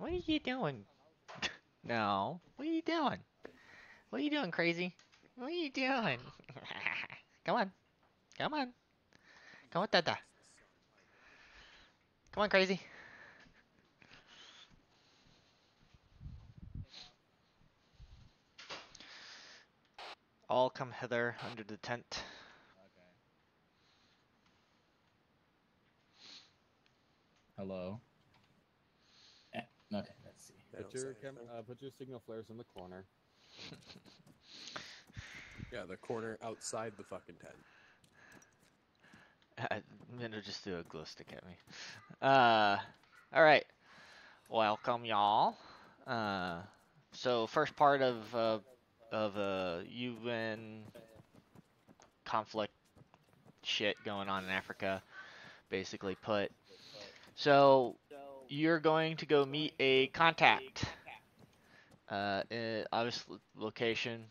What are you doing? no. What are you doing? What are you doing, crazy? What are you doing? Come on. Come on. Come on, Dada. Come on, crazy. All come hither under the tent. Okay. Hello. Okay, let's see. They Put your say chem- anything. uh, put your signal flares in the corner. Yeah, the corner outside the fucking tent. I'm just do a glow stick at me. Uh, all right. Welcome, y'all. Uh, so first part of uh, of uh, UN conflict shit going on in Africa, basically put. So you're going to go meet a contact. Uh, in obviously location,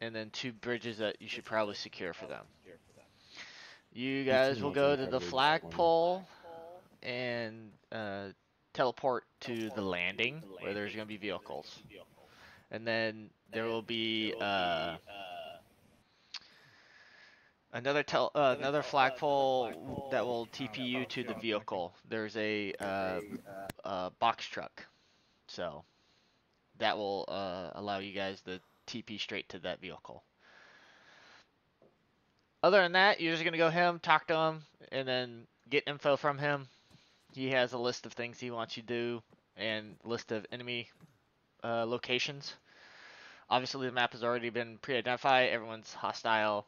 and then two bridges that you should probably secure for them. You guys will go to the flagpole and uh, teleport to the landing where there's going to be vehicles. And then there will be uh, another tel- uh, another flagpole that will TP you to the vehicle. There's a uh, uh, box truck, so that will uh, allow you guys to TP straight to that vehicle. Other than that, you're just gonna go him, talk to him, and then get info from him. He has a list of things he wants you to do and list of enemy uh, locations. Obviously, the map has already been pre-identified. Everyone's hostile.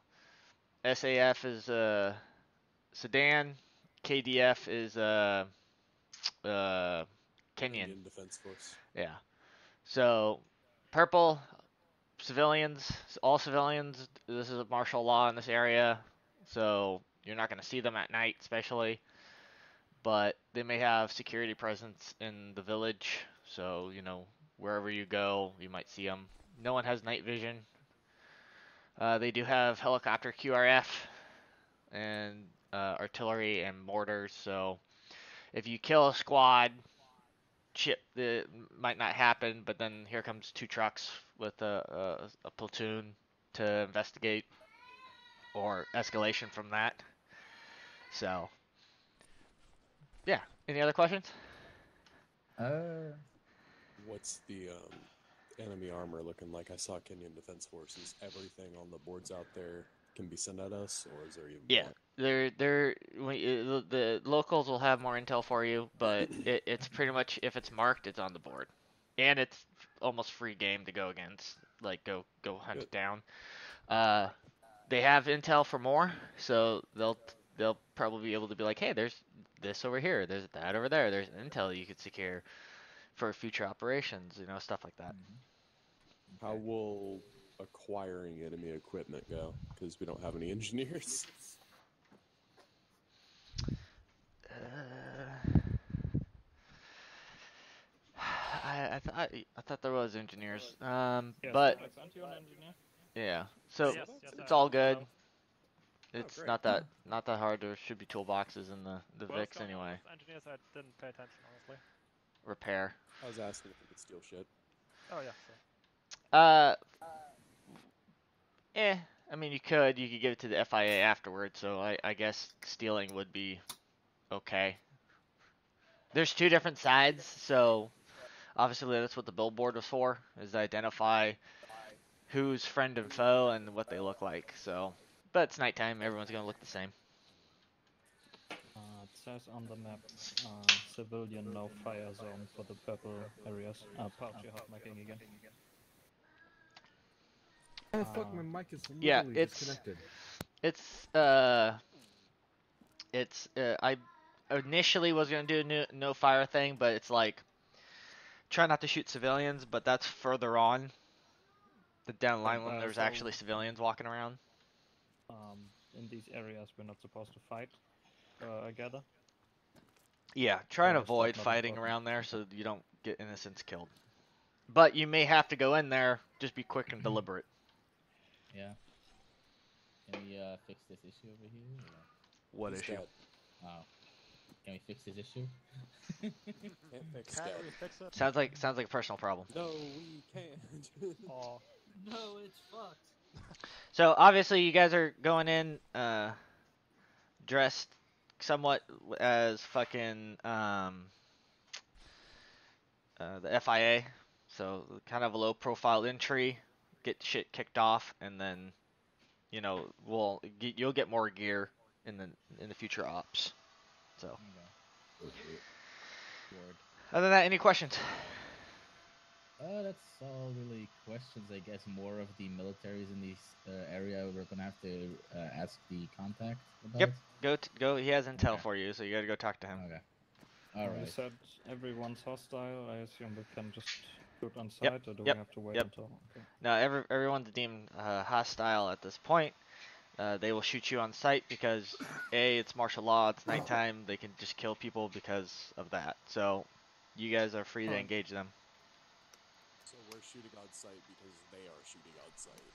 SAF is uh, Sudan. KDF is uh, uh, Kenyan. Indian Defense Force. Yeah. So, purple, civilians, all civilians. This is a martial law in this area, so you're not going to see them at night, especially. But they may have security presence in the village, so you know wherever you go, you might see them. No one has night vision. Uh, they do have helicopter QRF and uh, artillery and mortars, so if you kill a squad, chip that might not happen, but then here comes two trucks with a, a, a platoon to investigate or escalation from that. So, yeah. Any other questions? Uh, What's the um, enemy armor looking like? I saw Kenyan Defense Forces. Everything on the boards out there can be sent at us, or is there even Yeah, more? they're they're when the, the locals will have more intel for you, but it, it's pretty much if it's marked, it's on the board, and it's almost free game to go against, like go go hunt Good. it down. Uh, they have intel for more, so they'll they'll probably be able to be like, hey, there's this over here, there's that over there, there's intel you could secure for future operations, you know, stuff like that. How will acquiring enemy equipment go? Because we don't have any engineers. Uh, I I thought I thought there was engineers. Um, Yes, but Alex, aren't you an engineer? yeah, so Yes, yes, it's all good. Well, It's great. not that not that hard. There should be toolboxes in the the well, Vix anyway. Engineers, I didn't pay attention, honestly. Repair. I was asking if we could steal shit. Oh yeah, sure. Uh, eh. I mean, you could you could give it to the FIA afterwards. So I I guess stealing would be okay. There's two different sides, so obviously that's what the billboard was for, is to identify who's friend and foe and what they look like. So, but it's nighttime, everyone's gonna look the same. It says on the map, uh, civilian no fire zone for the purple areas. Uh, Pouchy hot making again. Oh fuck, Uh, my mic is yeah, it's- disconnected. It's uh, it's uh, I initially was gonna do a no, no fire thing, but it's like try not to shoot civilians, but that's further on. The down line when there's actually civilians walking around. Um, in these areas, we're not supposed to fight. Uh, I gather. Yeah, try and Or is that avoid fighting around there so you don't get innocents killed. But you may have to go in there. Just be quick and deliberate. yeah. Can we uh, fix this issue over here? Or... What Who's issue? that? Oh. Can we fix this issue? Can't fix Can't we fix it? Sounds like sounds like a personal problem. No, we can't. Oh, No, it's fucked. So obviously you guys are going in uh dressed somewhat as fucking um uh, the FIA. So kind of a low profile entry, get shit kicked off and then you know, we'll get, you'll get more gear in the in the future ops. So Okay. Other than that, any questions? Uh, that's all really questions. I guess more of the militaries in this uh, area. We're gonna have to uh, ask the contact about. Yep. Go t- go. He has intel Okay. for you, so you gotta go talk to him. Okay. All You said everyone's hostile. I assume we can just shoot on Yep, sight, or do yep, we have to wait yep. until? Okay. Now, every, everyone's deemed uh, hostile at this point. Uh, they will shoot you on sight because a it's martial law. It's nighttime. They can just kill people because of that. So, you guys are free to Oh. engage them. So we're shooting on sight because they are shooting on sight.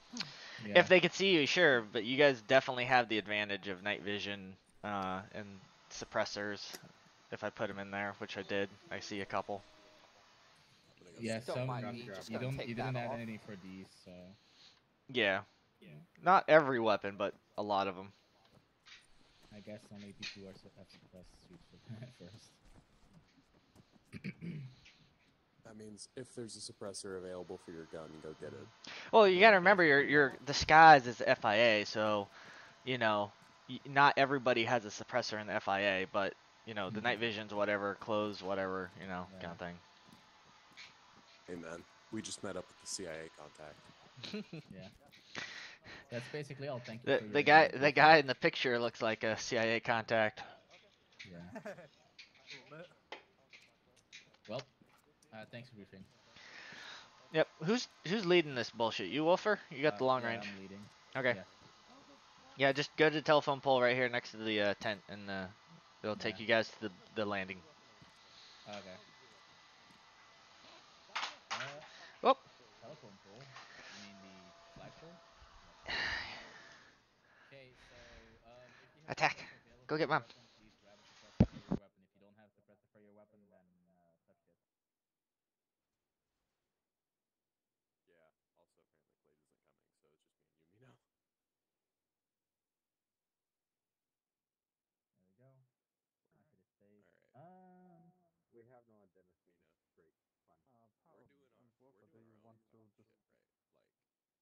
Yeah. If they could see you, sure, but you guys definitely have the advantage of night vision uh, and suppressors. If I put them in there, which I did, I see a couple. I'm gonna go yeah, Don't some mind me, just you don't you didn't add off. any for these, so Yeah, yeah. not every weapon, but a lot of them. I guess only people who are su- have suppressed shoot for first. That means if there's a suppressor available for your gun, go get it. Well, you gotta remember your your disguise is FIA, so you know not everybody has a suppressor in the FIA, but you know the mm-hmm. night visions, whatever, clothes, whatever, you know, kind of thing. Hey man, we just met up with the CIA contact. Yeah. That's basically all. Thank you. The the guy input. the guy in the picture looks like a CIA contact. Yeah. Well, uh, thanks for briefing. Yep. Who's who's leading this bullshit? You, Wolfer? You got the Uh, long yeah, range. I'm leading. Okay. yeah. Yeah, just go to the telephone pole right here next to the uh, tent, and uh, it'll take Yeah. you guys to the the landing. Okay. Uh, Oh. telephone pole. You mean the flagpole? Okay, so um, if you have Attack. Go get mom. weapon, please grab a suppressor for your weapon. If you don't have suppressor for your weapon, then uh, touch it. Yeah. Also, apparently Clade isn't coming, so it's just me and Yumi now. There we go. Happy to stay. Alright. Um, we have no identity Mina, break. Fine. Uh, we're doing our, we're Wolfer, doing do you our want own to shit, just right?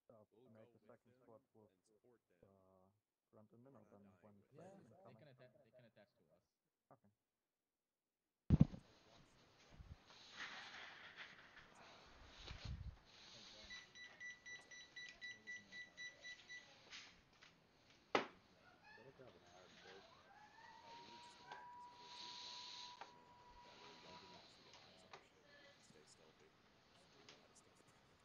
Like, uh, we'll make go the with second them squad with and support them. Grunt and Minnow then dying when for yeah, Clayton is they can atta- they can attach to us. Okay. Hey, Ben. Where was the main tower? They don't have an hour break. Oh, we were just gonna act as a force unit on it. That way we don't actually get eyes on our shit, but we can stay stealthy. We know how to stealth properly.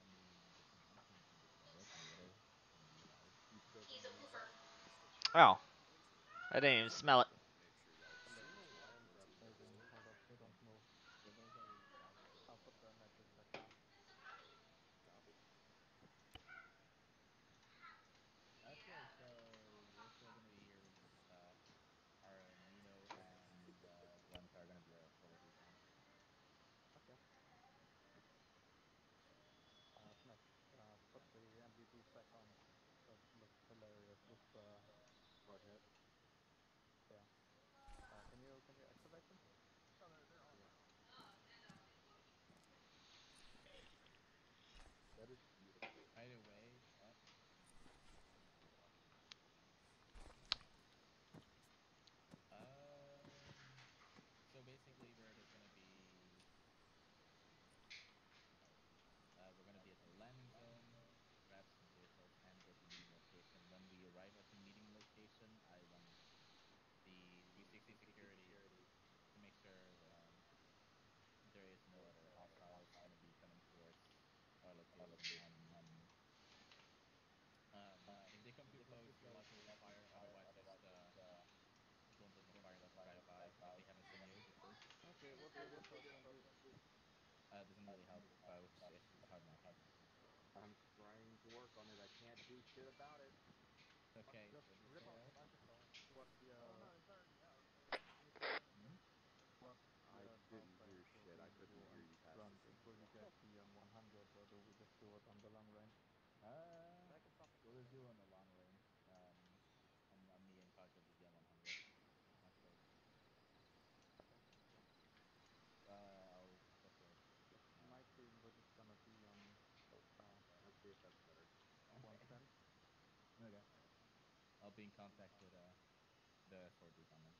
I mean, different companies can deploy it and whatever. can be live. You still can use it. Oh, I didn't even smell it. Make sure y'all are I don't know why I'm once grabbing you Maybe, guys hold up, we don't move. So those are rerouted. I'll put the magic back on. Copy. Okay, so we're still gonna be here. We just uh, our Nino and uh, Grunt are gonna be our authorities now. Okay. Uh, Smith, uh, put the MVPs back on. That looks hilarious with the, What hit? yeah. Uh, can you, can you activate them? That is beautiful. Either way, uh, um, so basically we're just gonna be uh, we're gonna be at the landing zone, grab some vehicles, and go to meeting location. When we arrive at the meeting location, I run the 360 security to make sure um, there is no other hostiles gonna be coming towards our location. And um, if they come too close, we want to open fire. Otherwise, just uh, don't open fire. Let them drive by if they haven't seen you. Okay, what do you want us to do? Uh, doesn't really help if it's a hard market. I'm trying to work on it. I can't do shit about it. Okay. Just rip off the microphone. What I the, uh, Uh, I can stop it. we'll just do it on the long range. Um, and uh, me and Carter will be on 100. Not close. Okay. Uh, I'll separate. My team, we're just gonna be on. Uh, let's see if that's better. One ten. Okay. I'll be in contact with uh the sorties on them.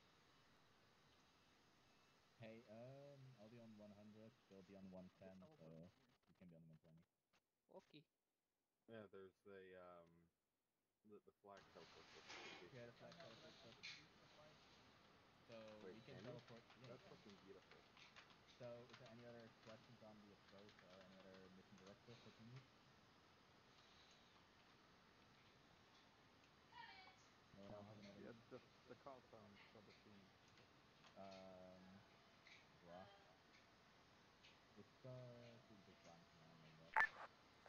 Hey, um, I'll be on 100. They'll be on 110, so you can be on 120. Okay. Yeah, there's a um. The, the flag tells us this should be. Yeah, the flag teleports us. So Wait, we can can teleport. Yeah, That's you can. looking beautiful. So, is there any other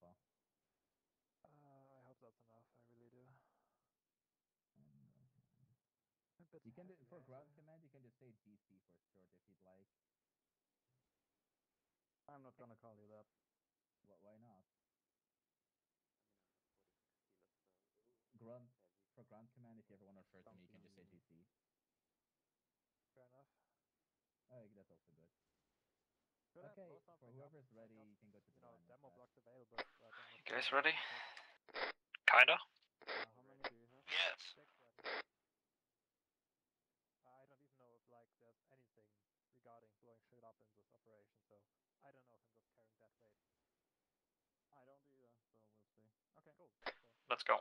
We. Uh, I hope that's enough. I really do. And ground command. A bit You can do, heavy for ground command, you can just say GC for short if you'd like. I'm not gonna call you that. Wh- why not? Grunt for ground command. If you ever want to refer to me, you can just say GC. Fair enough. Oh, that's also good. Could Okay, for whoever's ready, you can go to the You know, demo blocks available, but Guys ready? Kinda. Uh, how many do you have? Yes. I don't even know if like there's anything regarding blowing shit up in this operation, so I don't know if I'm just carrying that weight. I don't either, so we'll see. Okay, cool. So Let's go.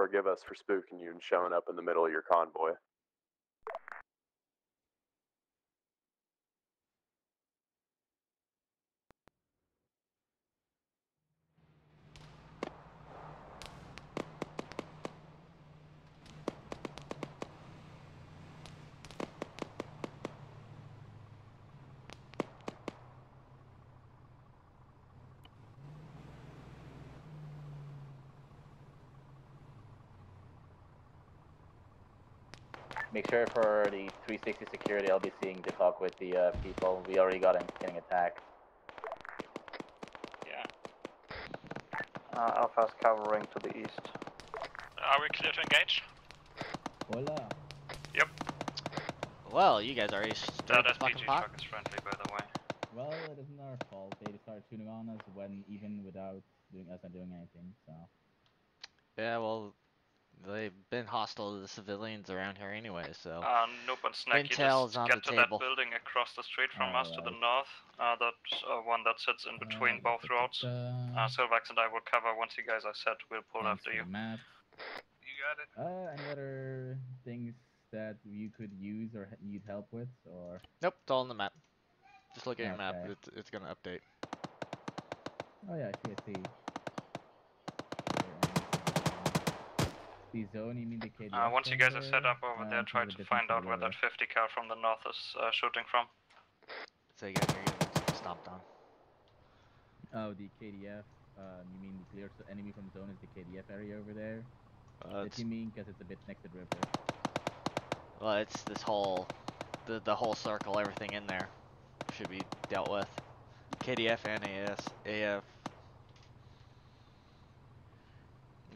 Forgive us for spooking you and showing up in the middle of your convoy. Make sure for the 360 security, I'll be seeing the talk with the uh, people. We already got him getting attacked. Yeah. Uh, Alpha's covering to the east. Are we clear to engage? Hola. Well, you guys already stirred That the fucking SPG pot. truck is friendly, by the way. Well, it isn't our fault. They started shooting on us when even without doing us not doing anything. So Yeah, well, they've been hostile to the civilians around here anyway, so. Uh, nope, and Snack, you Intel's just get to table. that building across the street from us to the north. Uh, that's uh, one that sits in between Uh, both roads. Uh, Silvax and I will cover once you guys are set. We'll pull thanks after you. the Map. You got it. Uh, any other things that you could use or need help with, or Nope, it's all on the map. Just look at your map. It's, it's gonna update. oh yeah, I see, I see. The zone, you mean the KDF Uh, once you guys are set up over there, Um, try to find out where that 50 cal from the north is uh, shooting from. So you guys are stomped on. Oh, the KDF. Um, you mean the clear so enemy from zone is the KDF area over there? Uh, That it's, you mean because it's a bit next to the river. well, it's this whole, the the whole circle, everything in there should be dealt with. KDF and AS, AF.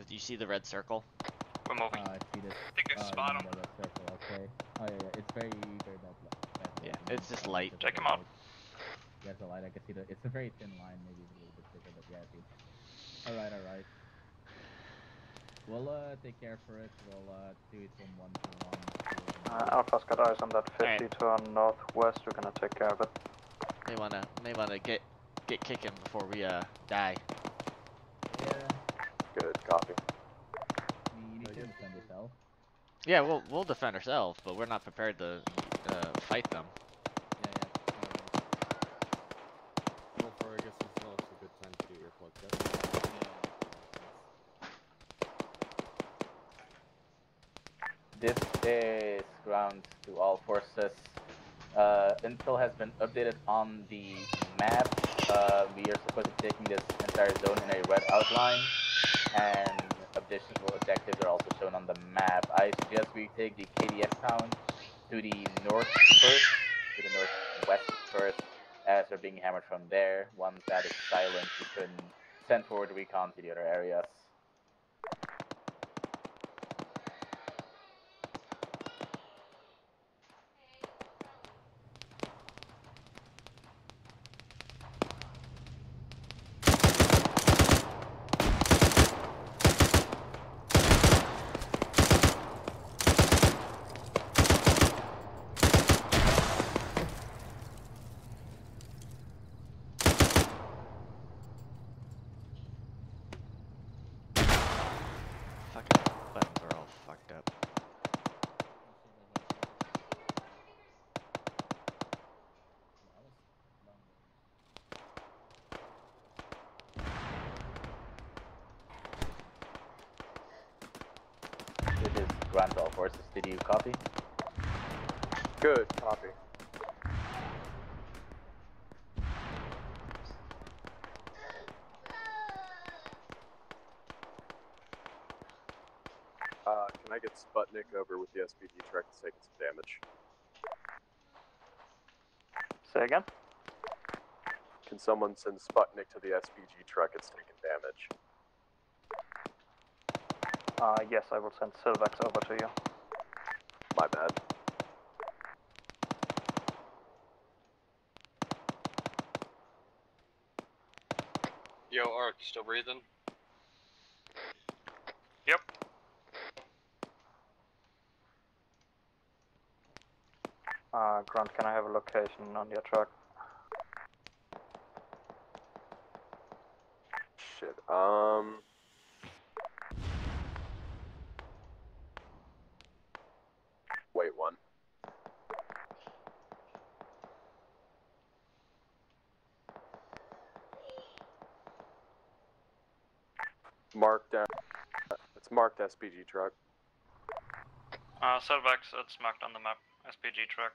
Do you see the red circle? We're moving. Ah, I see this. I think I Oh, spot you him. mean the red circle, okay. Oh yeah, yeah, it's very, very bad. bad Yeah, lighting, it's just uh, light. because of Check him out. Yeah, it's a light. I can see the. It's a very thin line, maybe it's a little bit thicker, but yeah, I see. All right, all right. We'll uh take care for it. We'll uh do it from one to one. Uh, Alpha's got eyes on that 50 Alright. to our northwest. We're gonna take care of it. They wanna, they wanna get get kicking before we uh die. Yeah. Good, copy. I mean, you need to Okay. Yeah, we'll we'll defend ourselves, but we're not prepared to uh, fight them. Yeah, yeah. alright. Well, for I guess this is also a good time to get your plug up. This is ground to all forces. Uh, Intel has been updated on the map. Uh, we are supposed to be taking this entire zone in a red outline, and additional objectives are also shown on the map. I suggest we take the KDF town to the north first, to the northwest first, as we're being hammered from there. Once that is silent, we can send forward recon to the other areas. Fucking buttons are all fucked up. This is Grand All Forces. Did you copy? Good, copy. Uh, can I get Sputnik over with the SPG truck that's taking some damage? Say again? Can someone send Sputnik to the SPG truck that's taking damage? Uh, yes, I will send Silvax over to you. My bad. Yo, Ark, still breathing? Yep. Uh, Grunt, can I have a location on your truck? Shit. Um. Marked. Uh, it's marked SPG truck. Uh, Silvex, it's marked on the map. SPG truck.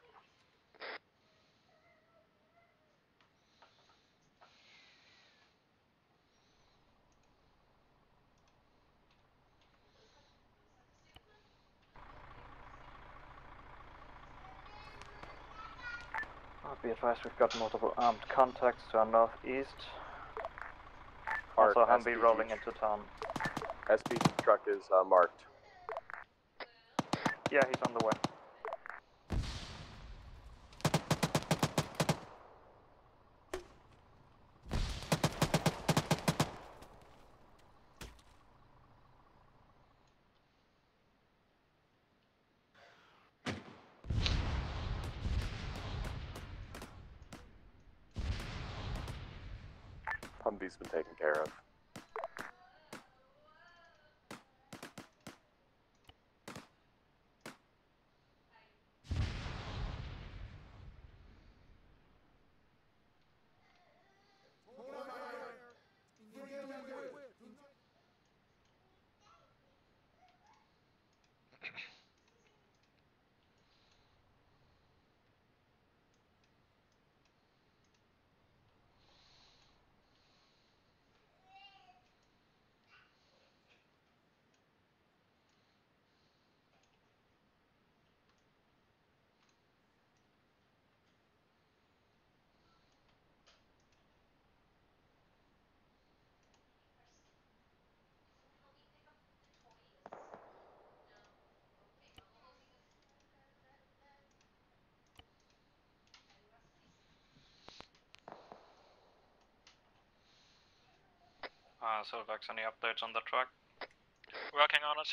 Uh, be advised, we've got multiple armed contacts to our northeast. Marked Also, Humvee rolling into town. SPG truck is uh, marked. Yeah, he's on the way. Humvee's been taken care of. Uh, Silvex, any updates on the truck? Working on it.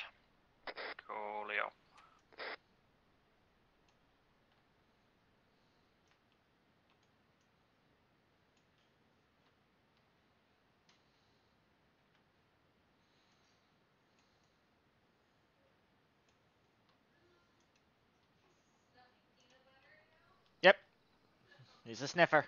Coolio. Yep. He's a sniffer.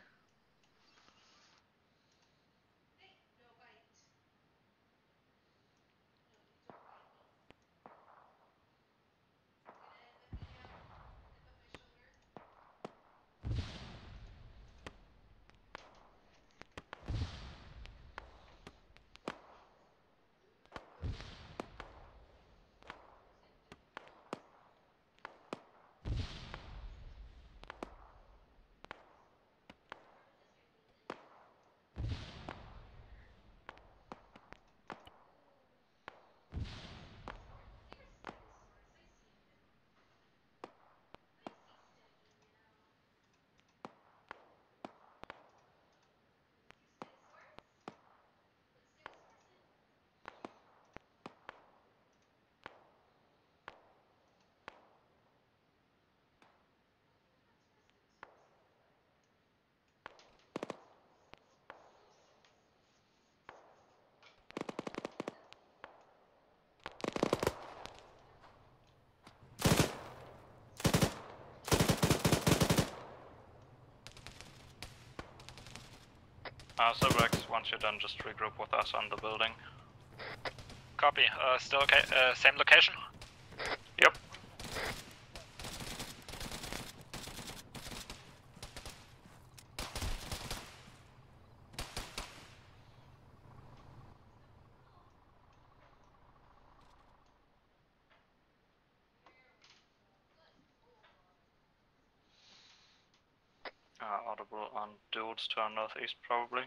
Uh, Silvex, once you're done, just regroup with us on the building. Copy. Uh, still okay. Uh, same location. Yep. Uh, audible on dudes to our northeast, probably.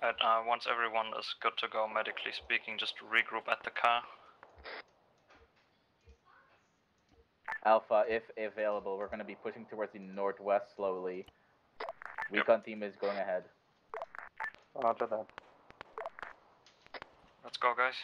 And uh, once everyone is good to go, medically speaking, just regroup at the car. Alpha, if available, we're going to be pushing towards the northwest slowly. Recon team is going ahead. Roger that. Let's go, guys.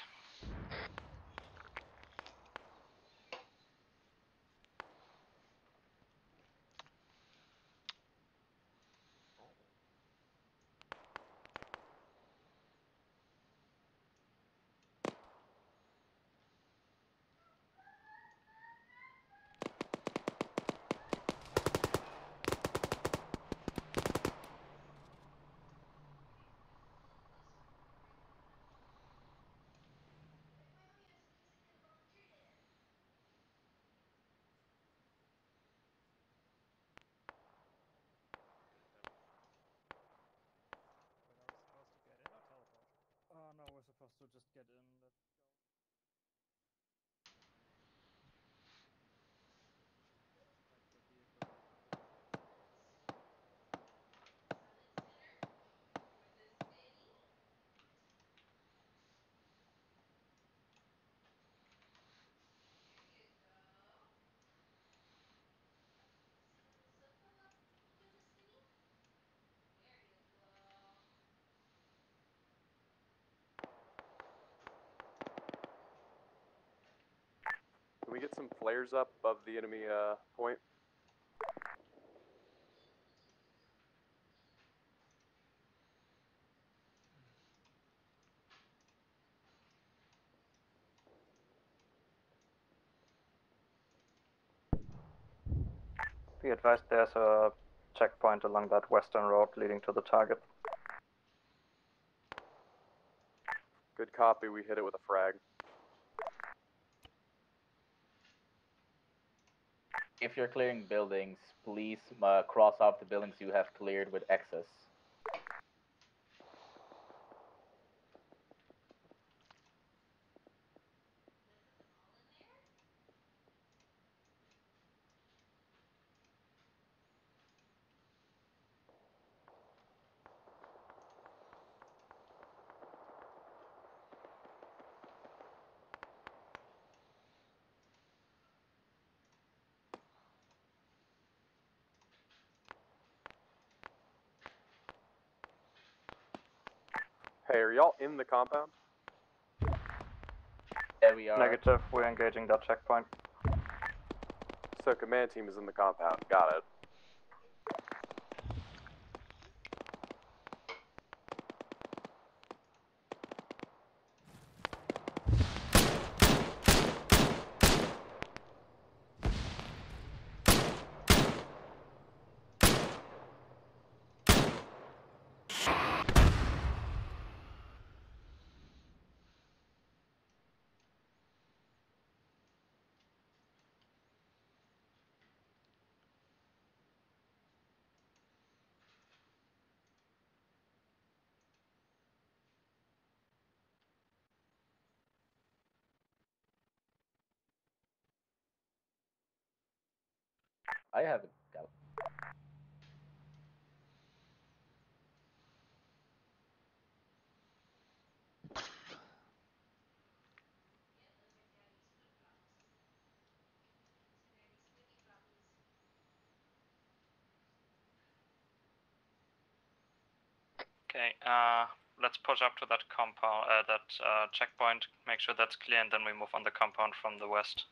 We get some flares up above the enemy uh, point? Be advised there's a checkpoint along that western road leading to the target. Good copy. We hit it with a frag. If you're clearing buildings, please uh, cross off the buildings you have cleared with X's. Hey, are y'all in the compound? There we are. Negative, we're engaging that checkpoint. So command team is in the compound. Got it. I have a doubt. Okay, uh, let's push up to that compound, uh, that uh, checkpoint, make sure that's clear, and then we move on the compound from the west.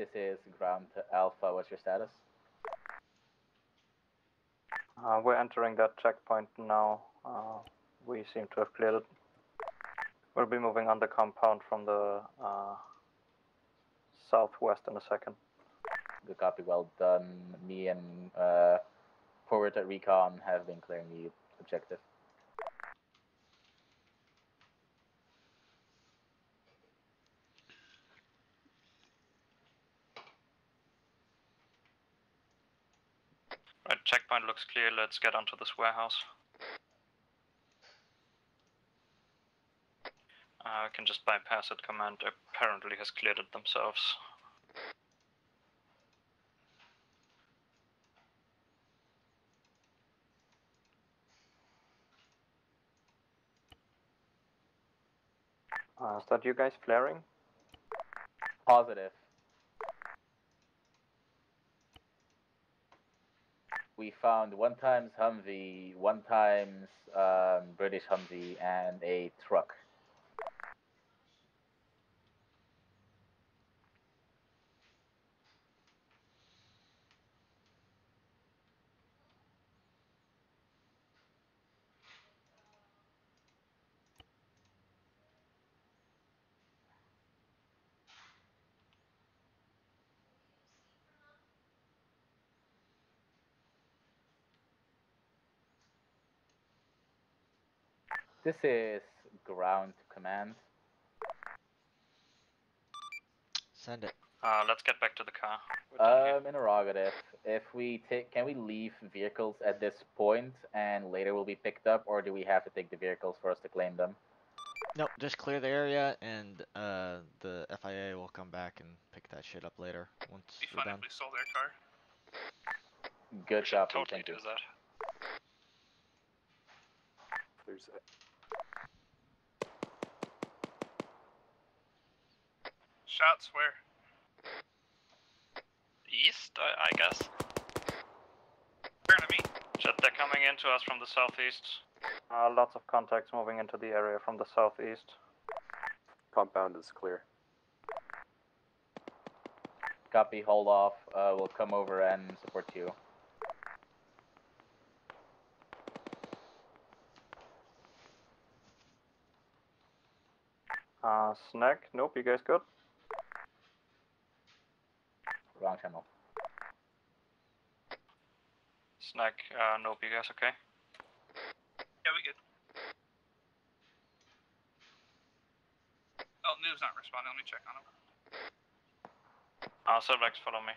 This is ground to Alpha. What's your status? Uh, we're entering that checkpoint now. Uh, we seem to have cleared it. We'll be moving on the compound from the uh, southwest in a second. Good copy. Well done. Me and uh, forward at recon have been clearing the objective. Right, checkpoint looks clear, let's get onto this warehouse. Uh, we can just bypass it. Command apparently has cleared it themselves. Uh, is that you guys flaring? Positive. We found one times Humvee, one times um, British Humvee, and a truck. This is ground command. Send it. Uh, let's get back to the car. We're. Um, interrogative. If we take, can we leave vehicles at this point and later will be picked up, or do we have to take the vehicles for us to claim them? Nope, just clear the area and uh, the FIA will come back and pick that shit up later once Be we're fun done. if we stole their car. Good we job, totally do that. There's Shots where? East, I, I guess. Where to me? Jet, they're coming into us from the southeast. Uh, lots of contacts moving into the area from the southeast. compound is clear. Copy, hold off. Uh, we'll come over and support you. Uh, snack? Nope, you guys good? Wrong channel. Snack, uh, nope, you guys okay? Yeah, we good. Oh, Noob's not responding. Let me check on him. Uh, Silvax, follow me.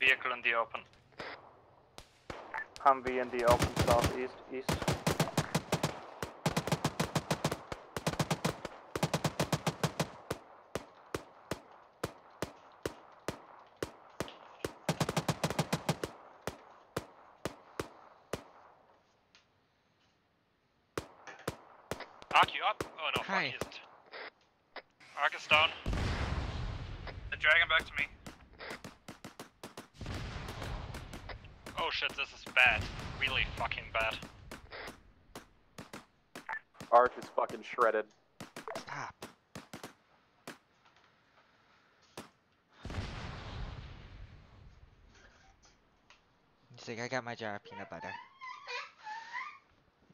Vehicle in the open. Humvee in the open southeast, east. Ark, you up? Oh no, fuck, Hi. he isn't. Ark is down. They're dragging back to me. Oh shit, this is bad. Really fucking bad. Ark is fucking shredded. Stop. He's like, I got my jar of peanut butter.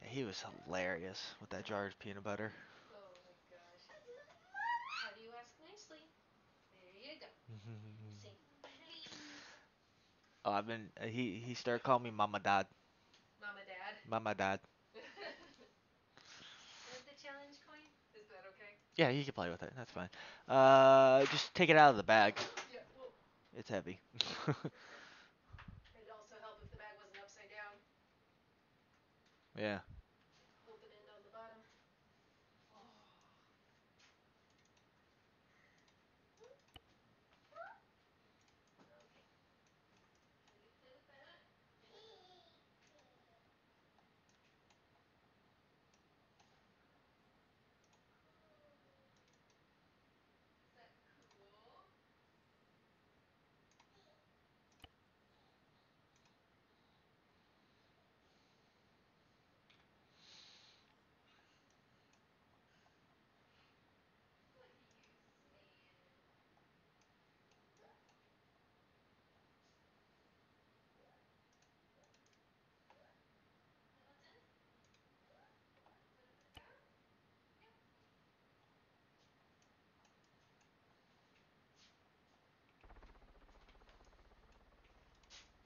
Yeah, he was hilarious with that jar of peanut butter. Oh my gosh. How do you ask nicely? There you go. Say please. Been. Uh, he he started calling me Mama Dad. Mama Dad. Mama Dad. The challenge coin? Is that okay? Yeah, you can play with it. That's fine. Uh, just take it out of the bag. Yeah, well, It's heavy. it'd also help if the bag wasn't upside down. yeah. Open end on the bottom. Is that cool? What are you saying?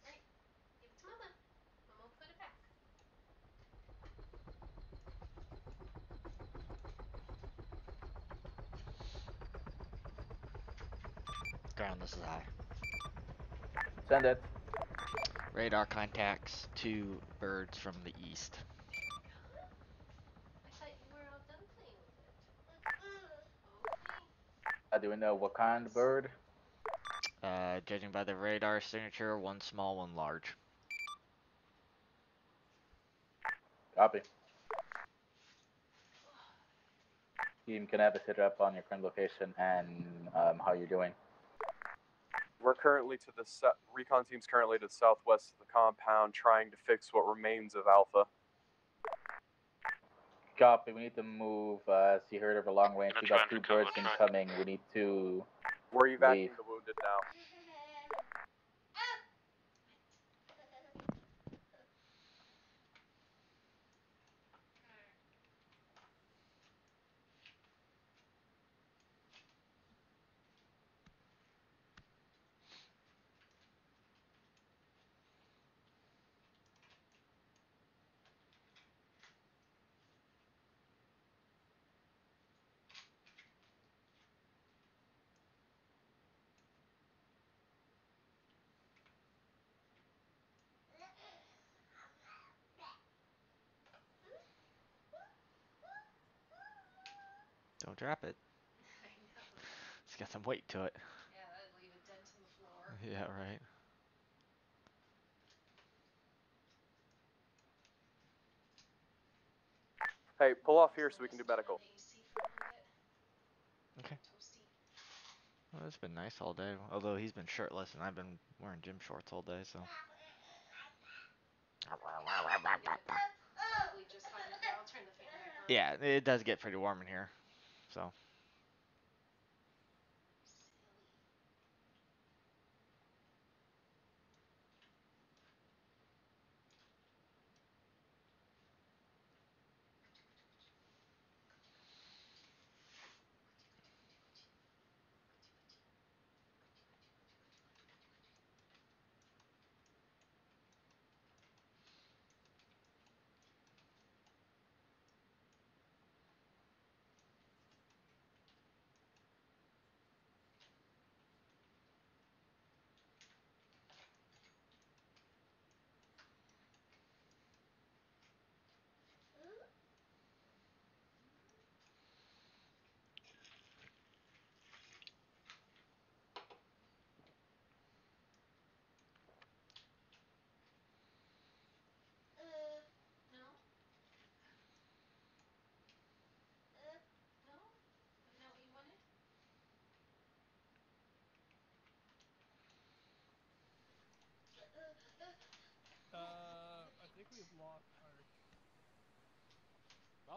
Right. Give it to Mama. Mama will put it back. Ground. This is high. Send it. Radar contacts two birds from the east. I thought you were all done playing with it. Okay. Uh, do we know what kind of bird? Uh, judging by the radar signature, one small, one large. Copy. Team, can I have a sit up on your current location and um, how you're doing? We're currently to the su- recon team's currently to the southwest of the compound, trying to fix what remains of Alpha. Copy. We need to move. Uh, as you heard over a long range, Gonna we got two birds the truck. incoming. We need to. We're evacuating Leave. the wounded now. Don't drop it. It's got some weight to it. Yeah, that'd leave a dent in the floor. Yeah, right. Hey, pull off here so we can do medical. AC for a little bit. Okay. Well, it's been nice all day. Although he's been shirtless and I've been wearing gym shorts all day, so. Probably just fine. Okay, I'll turn the fan back on. Yeah, it does get pretty warm in here. So.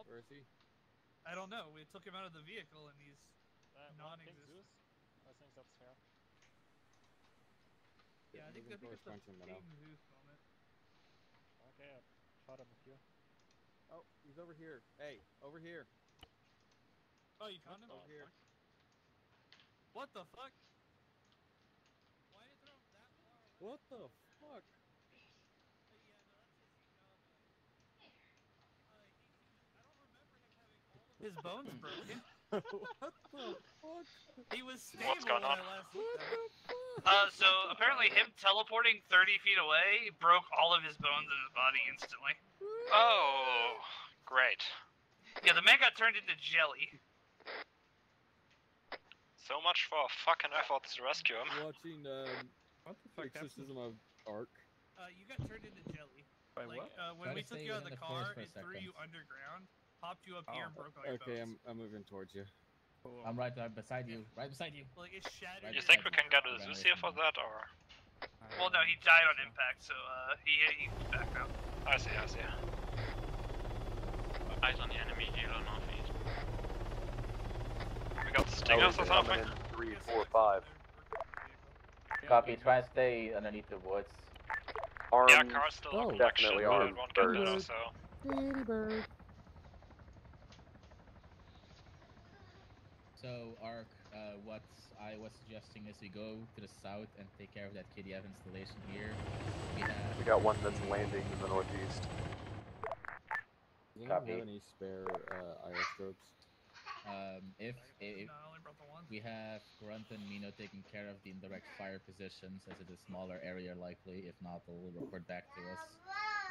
Where is he? I don't know. We took him out of the vehicle and he's Uh, one King non-existent. Zeus. I think that's fair. Yeah, I think, I think it's the King Zeus moment. Okay, I shot him a few. Oh, he's over here. Hey, over here. Oh, you found him? Over here. What the fuck? Why did you throw him that far away? What the fuck? Uh, yeah, no, that's his Econ, uh, uh, he, he, I don't remember him having all of his bones broken. what the fuck? He was stable What's going when on? I last looked at him. Uh, so apparently him teleporting 30 feet away broke all of his bones in his body instantly. Oh, great. Yeah, the man got turned into jelly. So much for fucking efforts to rescue him. Watching um, What the fuck happened? Exorcism of Ark. Uh, you got turned into jelly. By like, what? uh, when Try we took you out of the the car, it threw you underground, popped you up here, and Oh. broke all your Okay, bones. I'm, I'm moving towards you. Cool. I'm right there beside you. Right beside you. Like, it shattered Right You think we can entire get a body. Zeus here for that, or? Well, no, he died on impact, so uh, he he's back now. I see, I see. Eyes on the enemy here or northeast. We got stingers or something? Three, four, five. Copy. Try and stay underneath the woods. Armed. Yeah, car's still Oh, looking like definitely We armed won't get that, birds. so. Pretty bird. So, Ark, uh, what I was suggesting is we go to the south and take care of that KDF installation here. We have. We got one that's landing in the northeast. Does anyone Copy. have any spare uh, IR strobes? Um, if, if No, I only brought the one. we have Grunt and Mino taking care of the indirect fire positions, as it is a smaller area likely. If not, they'll report back to us.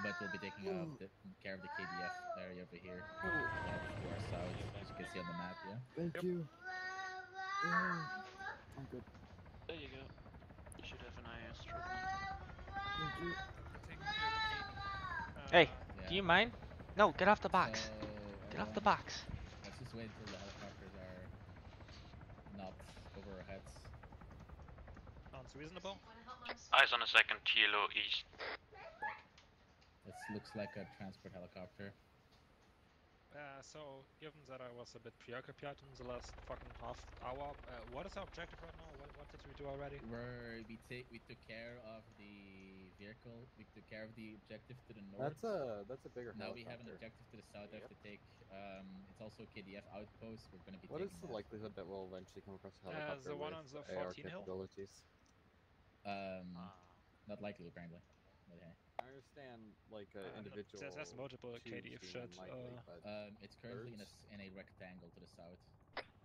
But we'll be taking uh, the, care of the KDF area over here. Uh, to our south, as you can see on the map. Yeah. Thank you. I'm good. There you go. You should have an IR strobe. Thank you. Taking care of the Hey, Yeah. do you mind? No, get off the box. So, Get off the box. Let's just wait until the helicopters are not over our heads. Sounds reasonable. Wanna help mom sleep? Eyes on a second, kilo east. This looks like a transport helicopter. Uh, so, given that I was a bit preoccupied in the last fucking half hour, uh, what is our objective right now? What, what did we do already? Where we take we took care of the vehicle, we took care of the objective to the north. That's a that's a bigger now we have an objective to the south. I have to take. Um, it's also a KDF outpost. We're gonna be. What is the that. likelihood that we'll eventually come across a Uh, helicopter the one with on the 14 hill? capabilities? Um, Ah. not likely apparently. But, hey. I understand like uh, Uh, individual. there's- there's multiple tubes KDF being shit, unlikely, uh, Um, it's currently in a in a rectangle to the south.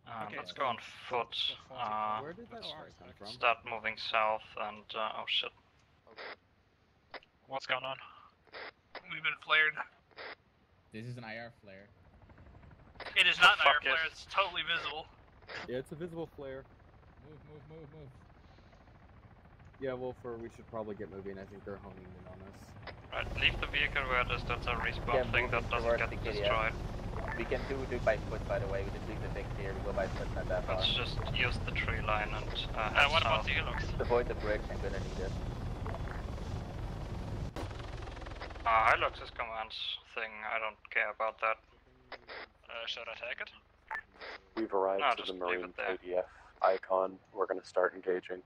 Um, Okay, let's so go on foot. it's the 14. Uh, where did that let's come from? start moving south and, uh, oh shit. What's going on? We've been flared. This is an IR flare. It is not an Fuck IR flare. It's totally visible. Yeah, it's a visible flare. Move, move, move, move. Yeah, Wolfer, we should probably get moving. I think they're honing in on us. Right, leave the vehicle where it is. That's a respawn Yeah, thing that doesn't get the destroyed. We can do do by foot, by the way. We just leave the things here. We go by foot, not that far. Let's just use the tree line and, uh, Uh, what about the Hilux? Avoid the bridge. I'm gonna need it. Uh, Hilux's command thing, I don't care about that. Uh, should I take it? We've arrived No, to the Marine it there. KDF icon. We're going to start engaging.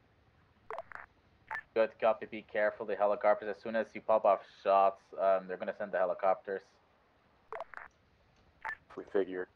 Good copy. Be careful. The helicopters. As soon as you pop off shots, um, they're gonna send the helicopters. We figured.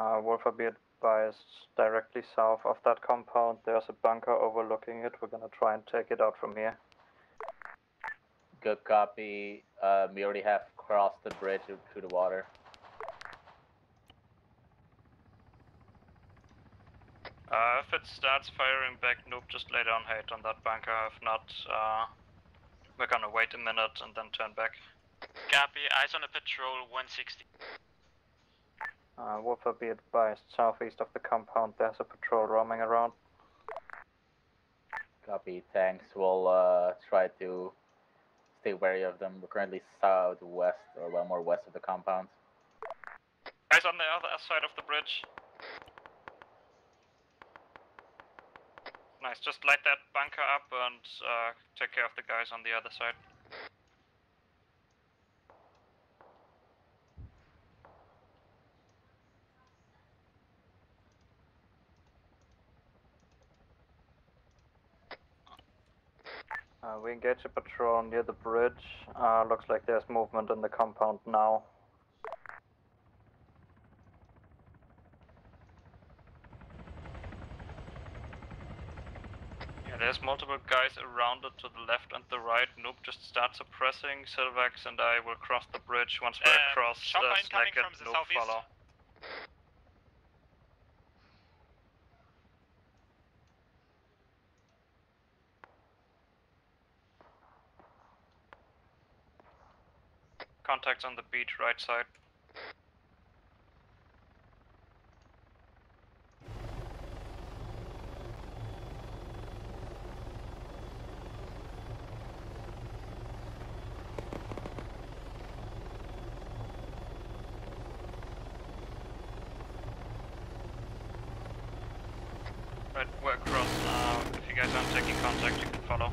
Uh, Wolfer, be advised, directly south of that compound, there's a bunker overlooking it. We're gonna try and take it out from here. Good copy. Um, we already have crossed the bridge to the water. Uh, if it starts firing back, noob, just lay down hate on that bunker. If not, uh, we're gonna wait a minute and then turn back. Copy. Eyes on the patrol 160. Uh, Wolfer, be advised, southeast of the compound there's a patrol roaming around. Copy. Thanks. We'll uh, try to stay wary of them. We're currently southwest, or well, more west of the compound. Guys on the other side of the bridge. Nice, just light that bunker up and uh, take care of the guys on the other side. Uh, we engage a patrol near the bridge. Uh, looks like there's movement in the compound now. Yeah, there's multiple guys around it to the left and the right. Noob just start suppressing. Silvax and I will cross the bridge. Once we're Um, across, shot uh, snack it, from the noob southeast. follow. Contacts on the beach, right side. Right, we're across now. If you guys aren't taking contact, you can follow.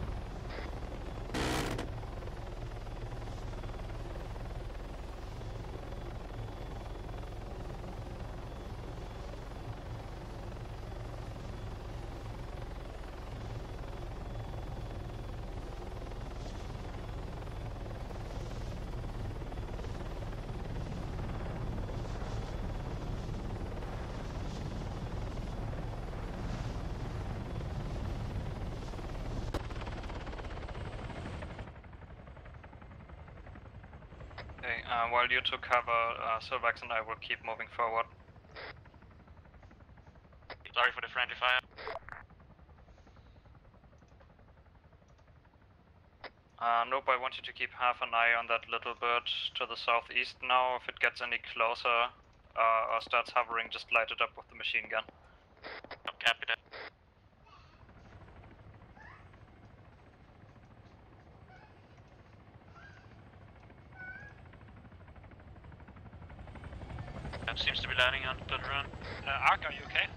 Okay, uh, while you two cover, uh, Silvax and I will keep moving forward. Sorry for the friendly fire. Uh, nope, I want you to keep half an eye on that little bird to the southeast now. If it gets any closer uh, or starts hovering, just light it up with the machine gun. Copy that. That seems to be landing on the run. Uh, Ark, are you okay?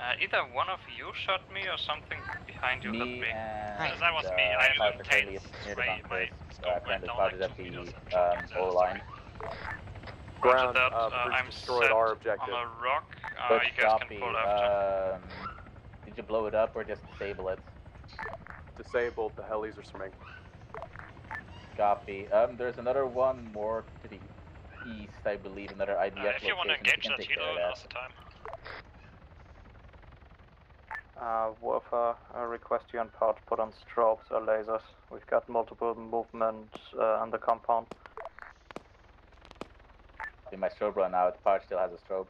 Uh, either one of you shot me or something behind you hit Me me. and That was uh, me. I Private maintained Haley near the my- bunkers. my Uh, scope currently went down at like two meters the um, O line. Ground, that, uh, uh, I'm destroyed set our objective. on a rock. Uh, you guys can pull after. Um, did you blow it up or just disable it? Disabled, the helis are swimming. Copy. Um, there's another one more to the east, I believe, another IDF Uh, if you want to location. engage can that take care helo, of now's the time. Uh, Wolfer, I request you and Pouch put on strobes or lasers. We've got multiple movement uh, on the compound. Okay, my strobe run out. Pouch still has a strobe.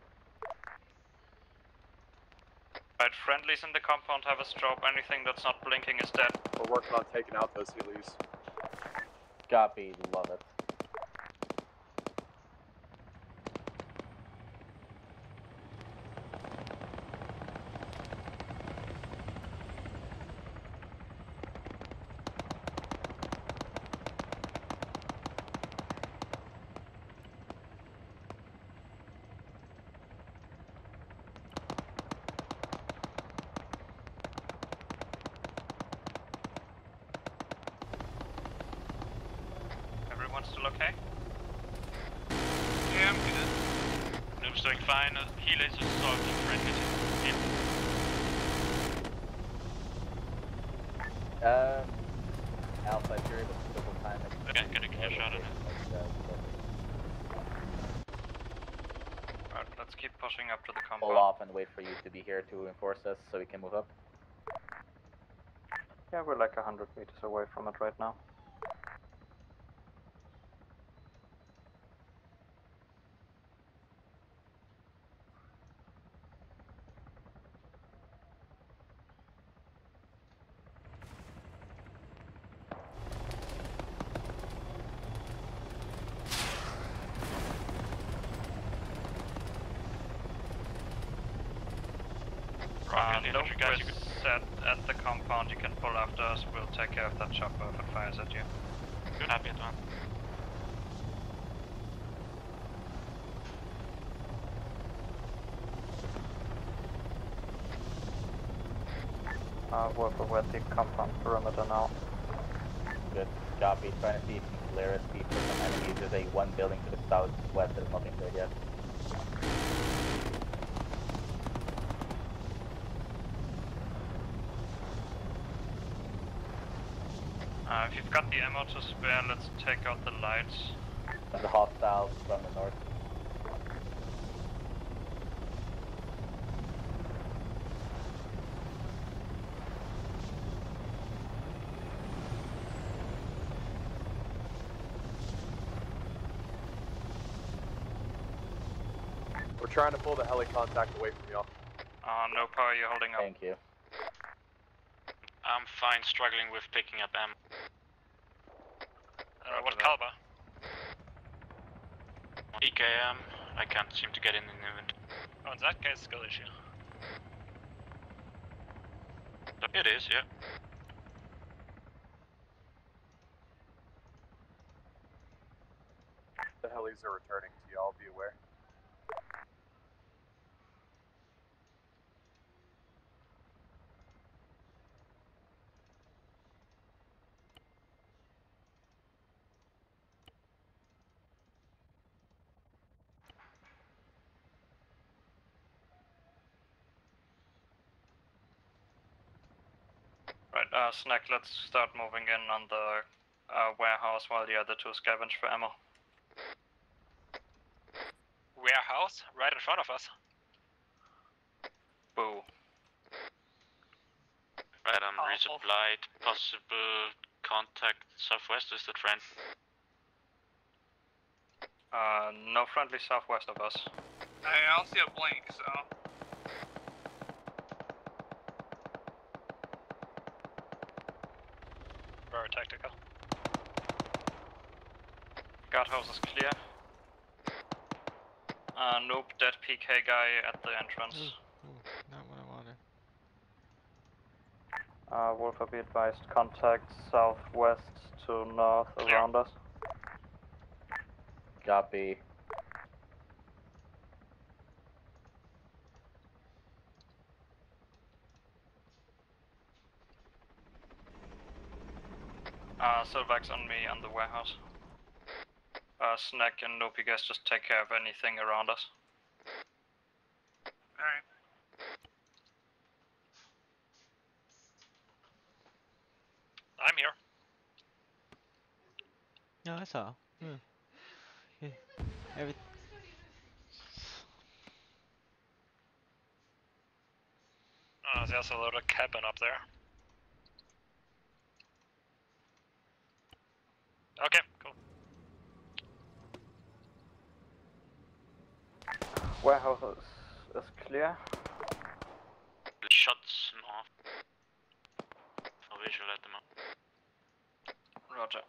Right, friendlies in the compound have a strobe. Anything that's not blinking is dead. We're working on taking out those helis. Copy. Love it. Everyone still okay? Yeah, I'm good. Noob's doing fine. Uh, healers are solving friendly. Yeah. Um, Alpha, if you're able to double time it. Okay, gotta get a shot at it. Alright, let's keep pushing up to the Pull off and wait for you to be here to enforce us so we can move up. Yeah, we're like 100 meters away from it right now. Uh, any no, infantry guys you we're set at the compound. You can pull after us. We'll take care of that chopper if it fires at you. Good. Happy at one. Uh, Wolfer, we're at the compound perimeter now. Good. Copy. Trying to see if you can clear us. See if there's some enemies. There's a one building to the southwest that's nothing cleared yet. Uh, if you've got the ammo to spare, let's take out the lights. There's a hostile from the north. We're trying to pull the heli contact away from y'all. Uh, no power, you're holding up. Thank you. I'm fine struggling with picking up ammo. Uh, what caliber? AKM. I can't seem to get in the event. Oh, in that case, skill issue. It is, yeah. The helis are returning to y'all, be aware. Right, uh, Snack, let's start moving in on the uh, warehouse while the other two scavenge for ammo. Warehouse? Right in front of us. Boo. Right, I'm resupplied. Possible contact southwest, is that friend? Uh, no friendly southwest of us. I don't see a blink, so. Tactical. Guardhouse is clear. Uh, nope, dead PK guy at the entrance. Not what I wanted. Uh, Wolfer, be advised, contact southwest to north around us. Copy. Uh, Silvax on me on the warehouse. Uh, Snack and Nope, you guys just take care of anything around us. Alright. I'm here. No, I saw. Yeah. Yeah. Every. Uh, there's a little cabin up there. Okay, cool. Warehouse is, is clear. Shots north. For visual at the moment. Roger.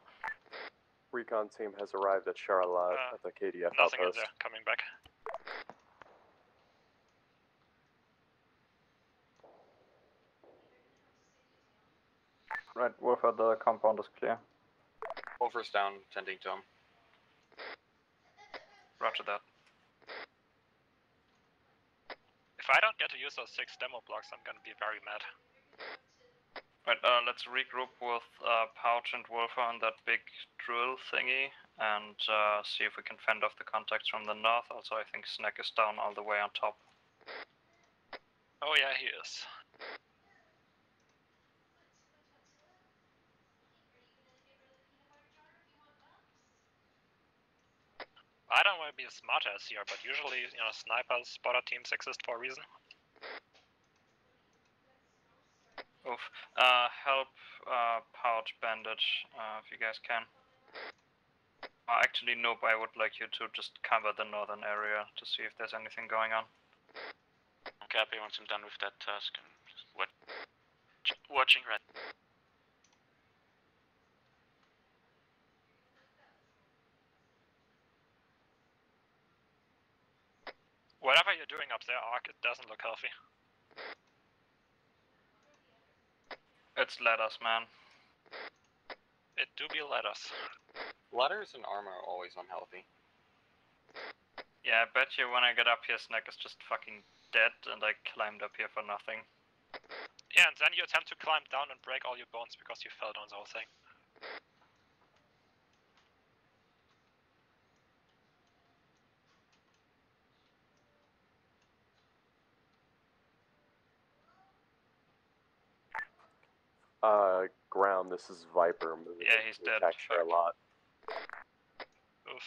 Recon team has arrived at Charlotte Uh, at the KDF Nothing in outpost. there. Coming back. Right, Wolfer, the compound is clear. Wolfer's down, tending to him. Roger that. If I don't get to use those six demo blocks, I'm gonna be very mad. Right, uh, let's regroup with uh, Pouch and Wolfer on that big drill thingy and uh, see if we can fend off the contacts from the north. Also, I think Snack is down all the way on top. Oh yeah, he is. I don't want to be a smartass here, but usually, you know, snipers, spotter teams exist for a reason. Oof. Uh, help uh, Pouch bandage uh, if you guys can. Uh, actually, nope, I would like you to just cover the northern area to see if there's anything going on. Okay, happy once I'm done with that task. I'm just what watching right. Whatever you're doing up there, Ark, it doesn't look healthy. It's letters, man. It do be letters. Letters and armor are always unhealthy. Yeah, I bet you when I get up here, Snake is just fucking dead and I climbed up here for nothing. Yeah, and then you attempt to climb down and break all your bones because you fell down the whole thing. Ground. This is Viper moving. Yeah, he's dead. Texture a lot. Oof.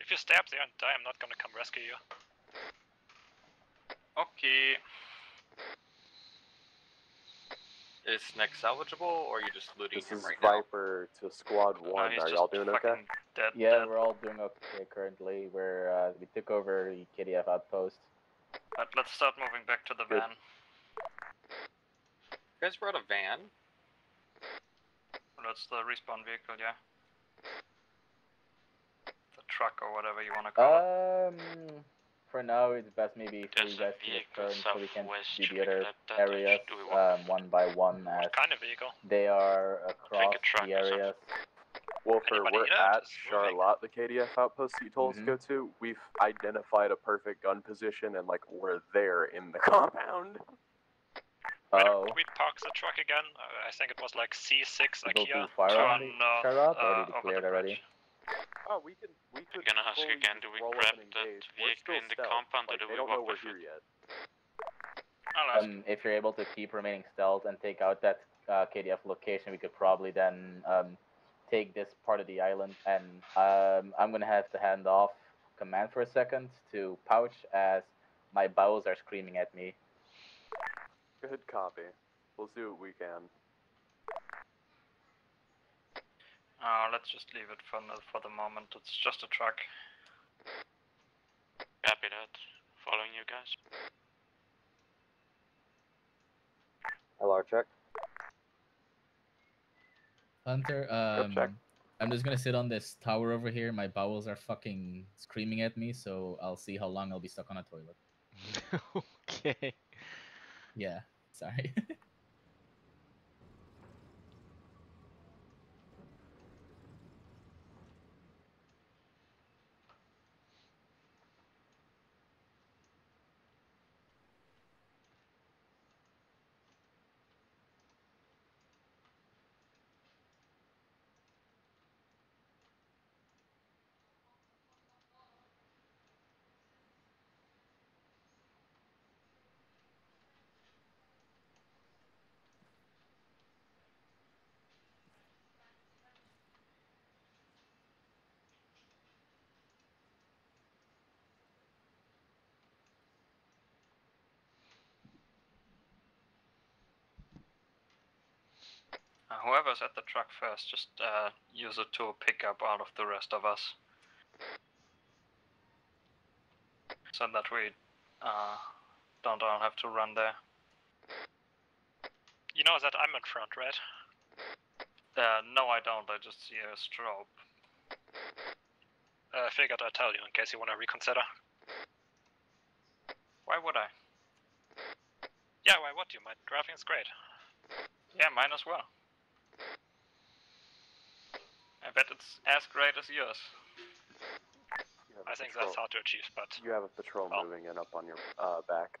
If you stay up there and die, I'm not gonna come rescue you. Okay. Is Nick salvageable, or are you just looting This him is right now? Viper to Squad One. he's Are y'all doing okay? Dead, Yeah, dead. we're all doing okay currently. We're uh, we took over the KDF outpost. Right, let's start moving back to the Good. van. You guys brought a van? That's the respawn vehicle, yeah. The truck or whatever you wanna call it. Um, for now, it's best maybe for There's you guys to vehicle return so we can southwest. do Should the other grab areas do we walk? um, one by one as What kind of vehicle? they are across truck the or something. areas. Wolfer, Anybody we're hit at It's moving. Charlotte, the KDF outpost that you told Mhm. us to go to. We've identified a perfect gun position, and like we're there in the compound. Oh, don't we park the truck again? Uh, I think it was like C6 people do IKEA. fire Oh, on the no, Charlotte, or uh, did you over clear the it already? Oh, we can we could. gonna ask again, do we roll grab that vehicle in the stealth. compound, or do we walk with it? yet. I'll. Um, if you're able to keep remaining stealth and take out that uh, KDF location, we could probably then um, take this part of the island. And um, I'm gonna have to hand off command for a second to Pouch as my bowels are screaming at me. Good copy. We'll see what we can. Uh, let's just leave it for, the- for the moment. It's just a truck. Copy that. Following you guys. LR check. Hunter, um, I'm just gonna sit on this tower over here. My bowels are fucking screaming at me, so I'll see how long I'll be stuck on a toilet. okay. Yeah, sorry. Uh, whoever's at the truck first, just uh, use it to pick up all of the rest of us. So that we uh, don't all have to run there. You know that I'm in front, right? Uh, no, I don't. I just see a strobe. Uh, I figured I'd tell you in case you want to reconsider. Why would I? Yeah, why would you? My driving is great. Yeah, mine as well. I bet it's as great as yours. You have a I think patrol- that's hard to achieve, but You have a patrol Well. moving in up on your uh, back.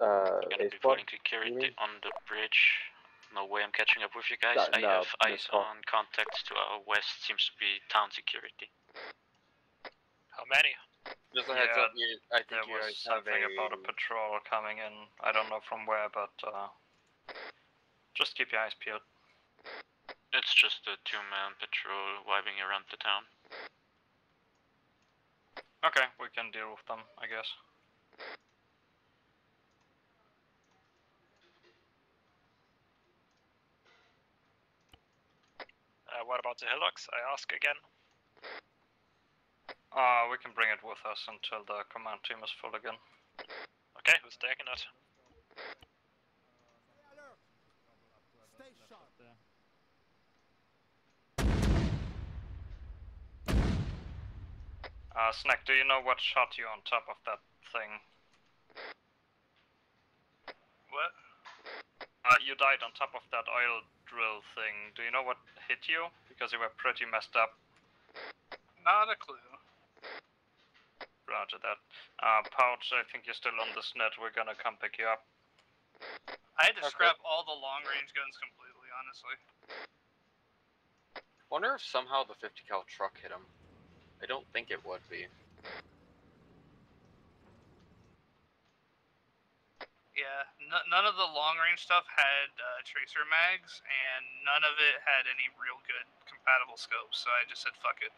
Uh, Gonna A be spot. security on the bridge. No way I'm catching up with you guys. No, I no, have eyes call. on contacts to our west. Seems to be town security. how many? Just a heads Yeah, up, you, I There think you was something a... about a patrol coming in. I don't know from where, but uh, just keep your eyes peeled. It's just a two-man patrol vibing around the town. Okay, we can deal with them, I guess. Uh, what about the Hilux? I ask again. Uh, we can bring it with us until the command team is full again. Okay, who's taking it? Uh, Snack, do you know what shot you on top of that thing? What? Uh, you died on top of that oil drill thing. Do you know what hit you? Because you were pretty messed up. Not a clue. Roger that. Uh, Pouch, I think you're still on this net. We're gonna come pick you up. I had to Okay. scrap all the long range guns completely, honestly. Wonder if somehow the 50 cal truck hit him. I don't think it would be. Yeah, n- none of the long range stuff had uh, tracer mags, and none of it had any real good compatible scopes. So I just said fuck it.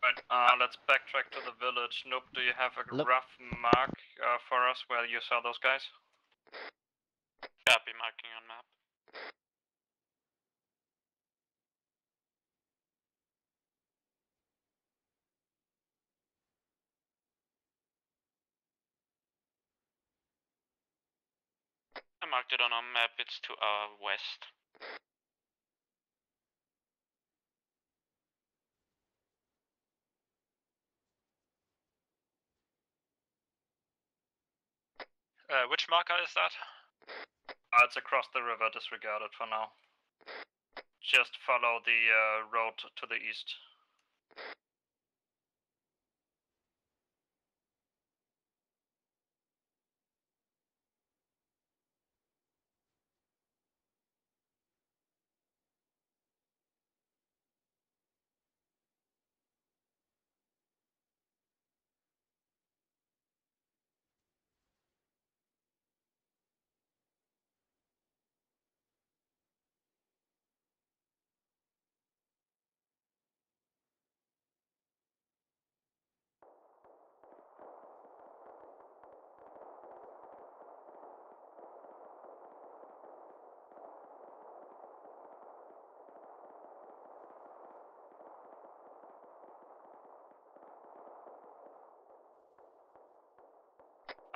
Right, uh, let's backtrack to the village. Nope, do you have a Look- rough mark uh, for us where you saw those guys? Copy marking on map. Marked it on our map, it's to our west. Uh, which marker is that? Uh, it's across the river, disregard it for now. Just follow the uh, road to the east.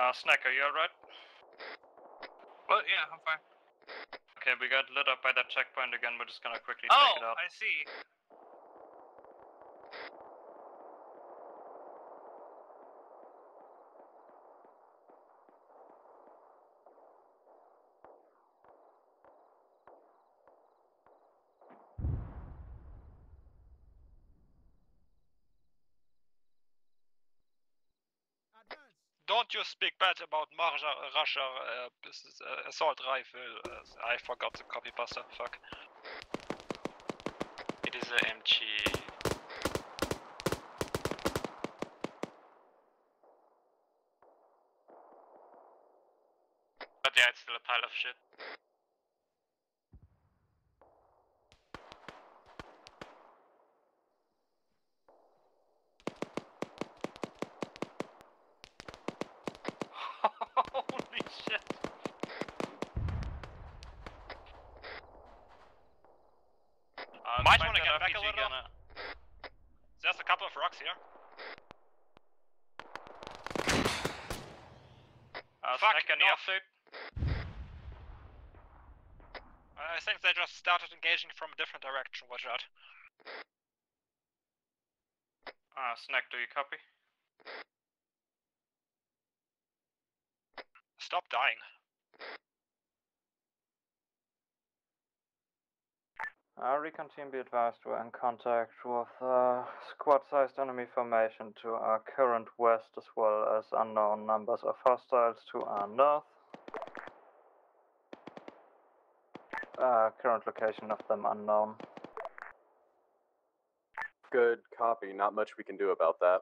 Uh, Snack, are you alright? Well, yeah, I'm fine. Okay, we got lit up by that checkpoint again. We're just gonna quickly Oh, check it out. Oh, I see. Don't you speak bad about Marja, Russia uh, uh, assault rifle. Uh, I forgot the copy pasta. Fuck. It is a MG. But yeah, it's still a pile of shit. Holy shit! Uh, Might find wanna that get back a RPG little. gunner. There's a couple of rocks here. Uh, Fuck, Snack, any no. update? I think they just started engaging from a different direction. Watch out. Uh, Snack, do you copy? Stop dying. Our recon team be advised we're in contact with uh, squad-sized enemy formation to our current west as well as unknown numbers of hostiles to our north. Uh, current location of them unknown. Good copy. Not much we can do about that.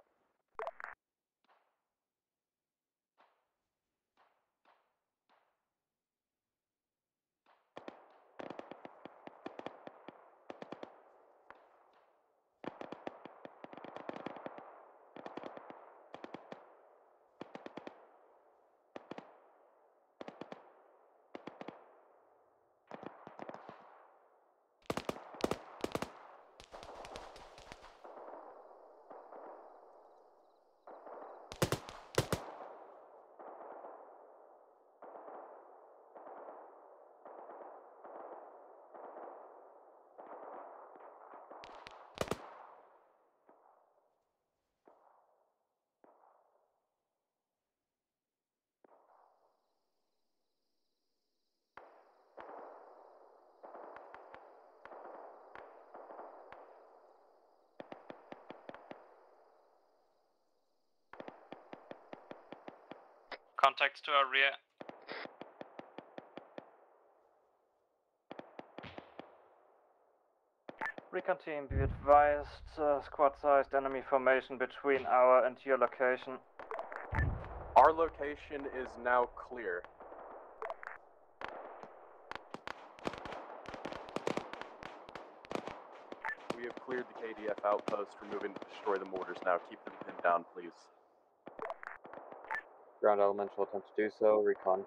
Contacts to our rear. Recon team, be advised, uh, squad-sized enemy formation between our and your location. Our location is now clear. We have cleared the KDF outpost. We're moving to destroy the mortars now. Keep them pinned down, please. Ground elemental attempt to do so. Recon.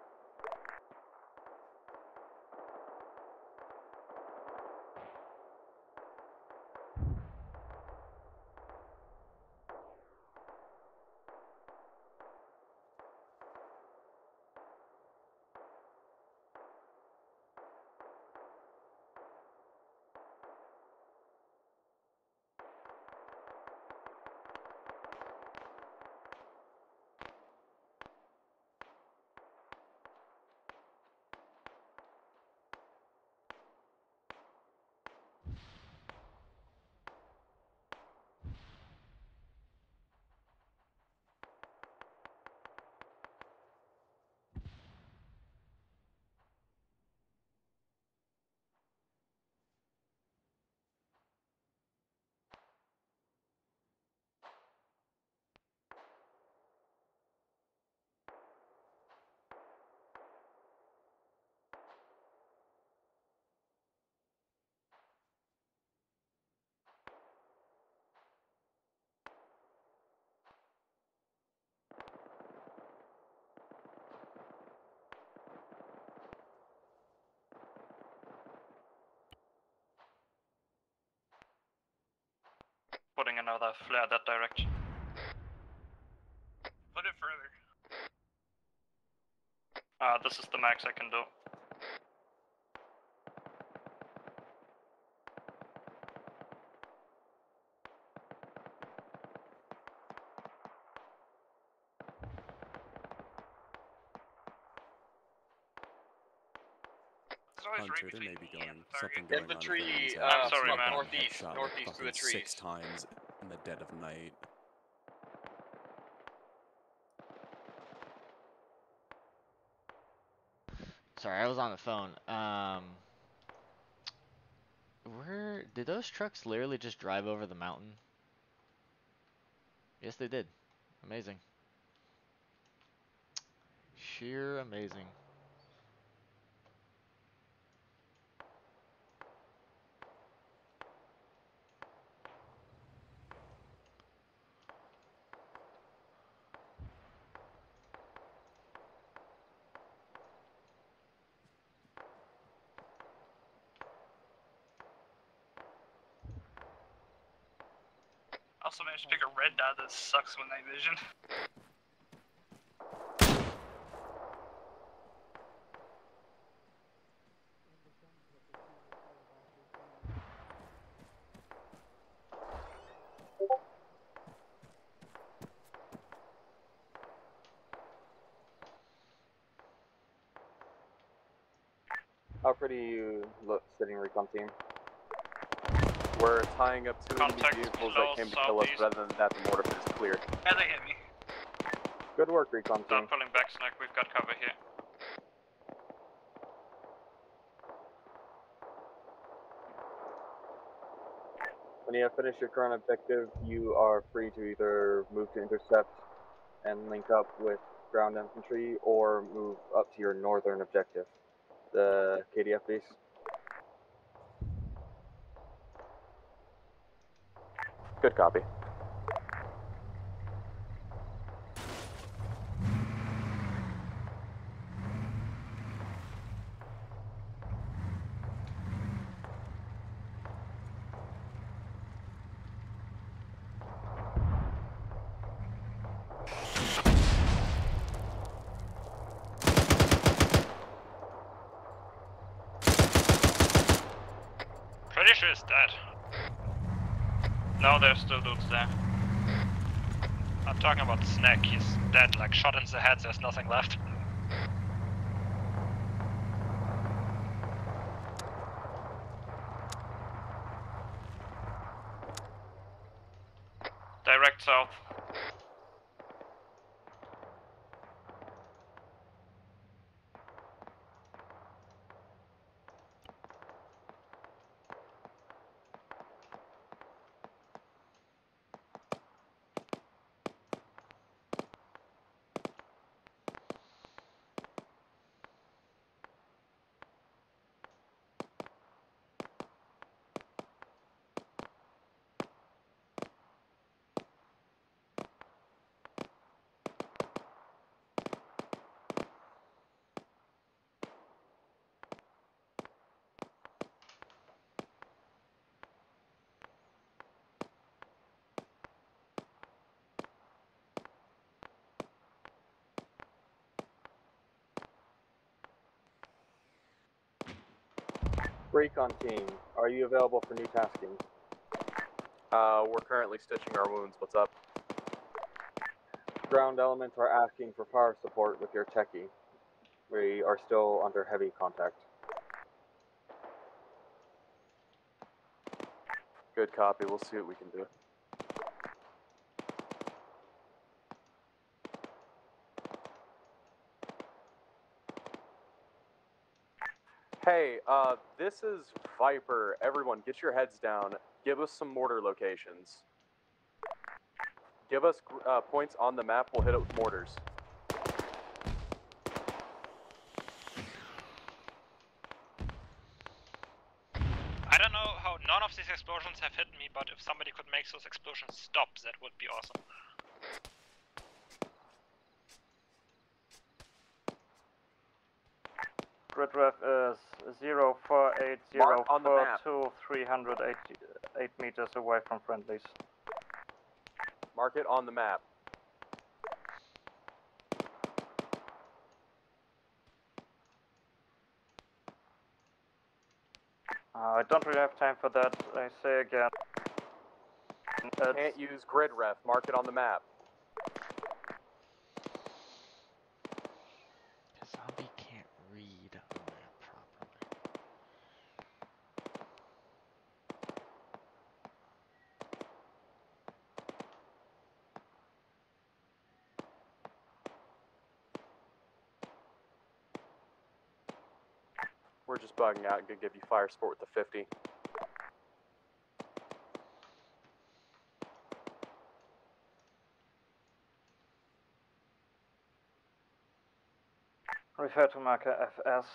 Putting another flare that direction. Put it further. Uh, this is the max I can do. Hunter, there may be going the target. something going Infantry, on. with uh, I'm sorry, man. northeast- headshot northeast through the trees. Six times in the dead of night. Sorry, I was on the phone. Um, where did those trucks literally just drive over the mountain? Yes, they did. Amazing. Sheer amazing. Also managed to pick a red dot that sucks when night vision. How pretty you look sitting recon team? We're up enemy Contact vehicles that came to kill us. Rather than that, the mortar is clear. And they hit me. Good work, recon team. Start pulling back, Snack. We've got cover here. When you have finished your current objective, you are free to either move to intercept and link up with ground infantry, or move up to your northern objective, the KDF base. Good copy. Pretty sure it's dead. No, there's still there. I'm talking about Snack. He's dead, like shot in the head. There's nothing left. Direct south. Recon team, are you available for new tasking? Uh, we're currently stitching our wounds. What's up? Ground elements are asking for fire support with your techie. We are still under heavy contact. Good copy. We'll see what we can do. Hey, uh, this is Viper. Everyone, get your heads down. Give us some mortar locations. Give us uh, points on the map. We'll hit it with mortars. I don't know how none of these explosions have hit me, but if somebody could make those explosions stop, that would be awesome. Grid ref is zero four eight zero Mark on the four two three hundred eighty eight meters away from friendlies. Mark it on the map. Uh, I don't really have time for that. I say again. Can't use grid ref. Mark it on the map. Zombie can't read on that properly. Bugging out gonna give you fire support with the 50. Refer to marker FS.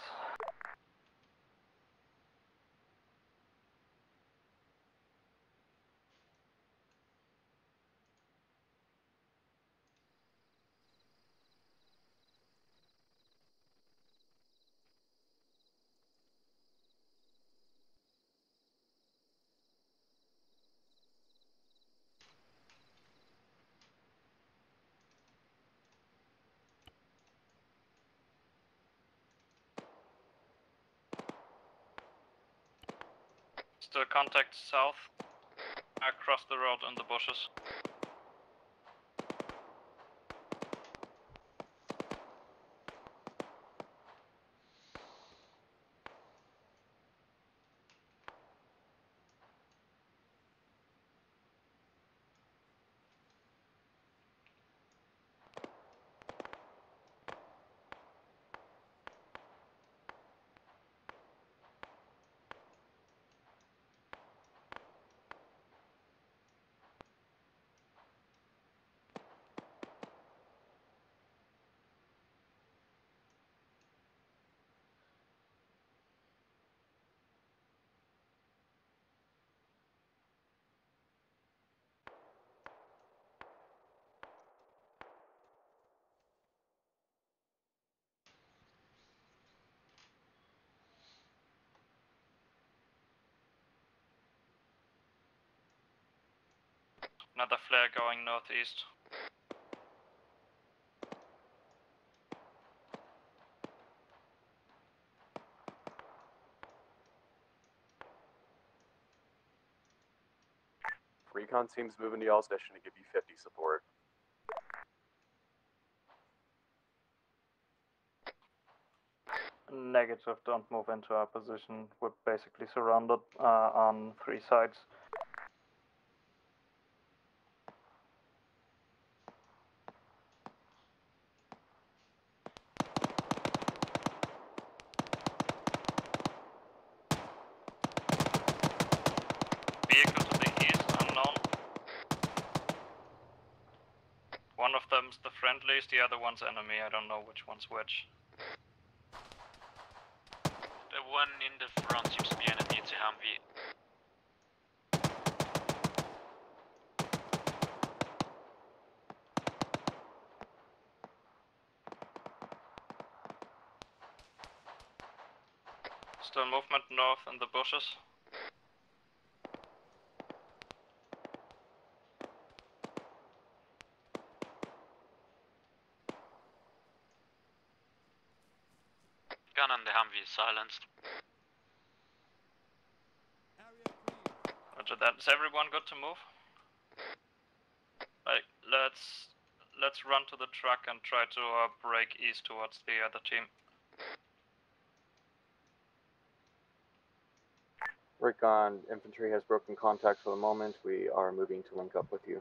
Still contact south. Across the road in the bushes. Another flare going northeast. Recon team's moving to y'all's station to give you 50 support. Negative, don't move into our position. We're basically surrounded uh, on three sides. Vehicle to the east, unknown. One of them's the friendlies, the other one's enemy. I don't know which one's which. The one in the front seems to be enemy, it's a Humvee. Still movement north in the bushes. silenced. Roger that. Is everyone good to move? Right, let's let's run to the truck and try to uh, break east towards the other team. Recon infantry has broken contact for the moment. We are moving to link up with you.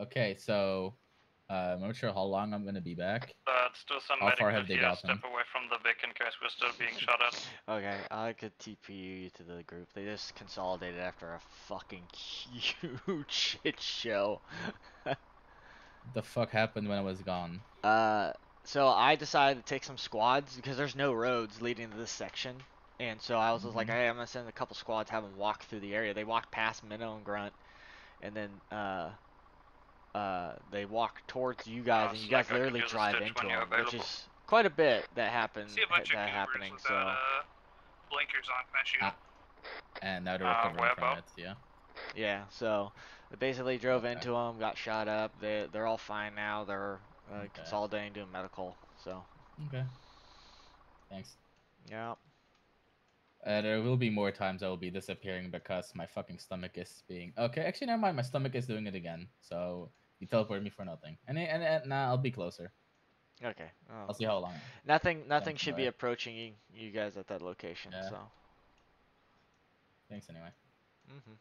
Okay, so uh, I'm not sure how long I'm gonna be back. Let's do some How medical far have they here. gotten? Step away from the beak in case we're still being shot at. Okay, I could TP you to the group. They just consolidated after a fucking huge shit show. The fuck happened when I was gone? Uh, so I decided to take some squads because there's no roads leading to this section, and so I was just like, Mhm. hey, I'm gonna send a couple squads, have them walk through the area. They walked past Minnow and Grunt, and then uh, uh, they walk towards you guys, Uh, and you so guys like literally drive into when you're them, which is quite a bit that happened. See a bunch that goobers happening. without So uh, blinkers on. Can I shoot? Ah. And now they're Uh, recovering from about? it. Yeah. yeah, so they basically drove Okay. into them, got shot up. They they're all fine now. They're uh, Okay. consolidating, doing medical. So Okay. Thanks. yeah. Uh, there will be more times I will be disappearing because my fucking stomach is being. Okay, actually, never mind. My stomach is doing it again. So you teleported me for nothing. And and, and now I'll be closer. Okay. Oh. I'll see how long. Nothing nothing should be approaching you, you guys at that location. Yeah. So. Thanks anyway. hmm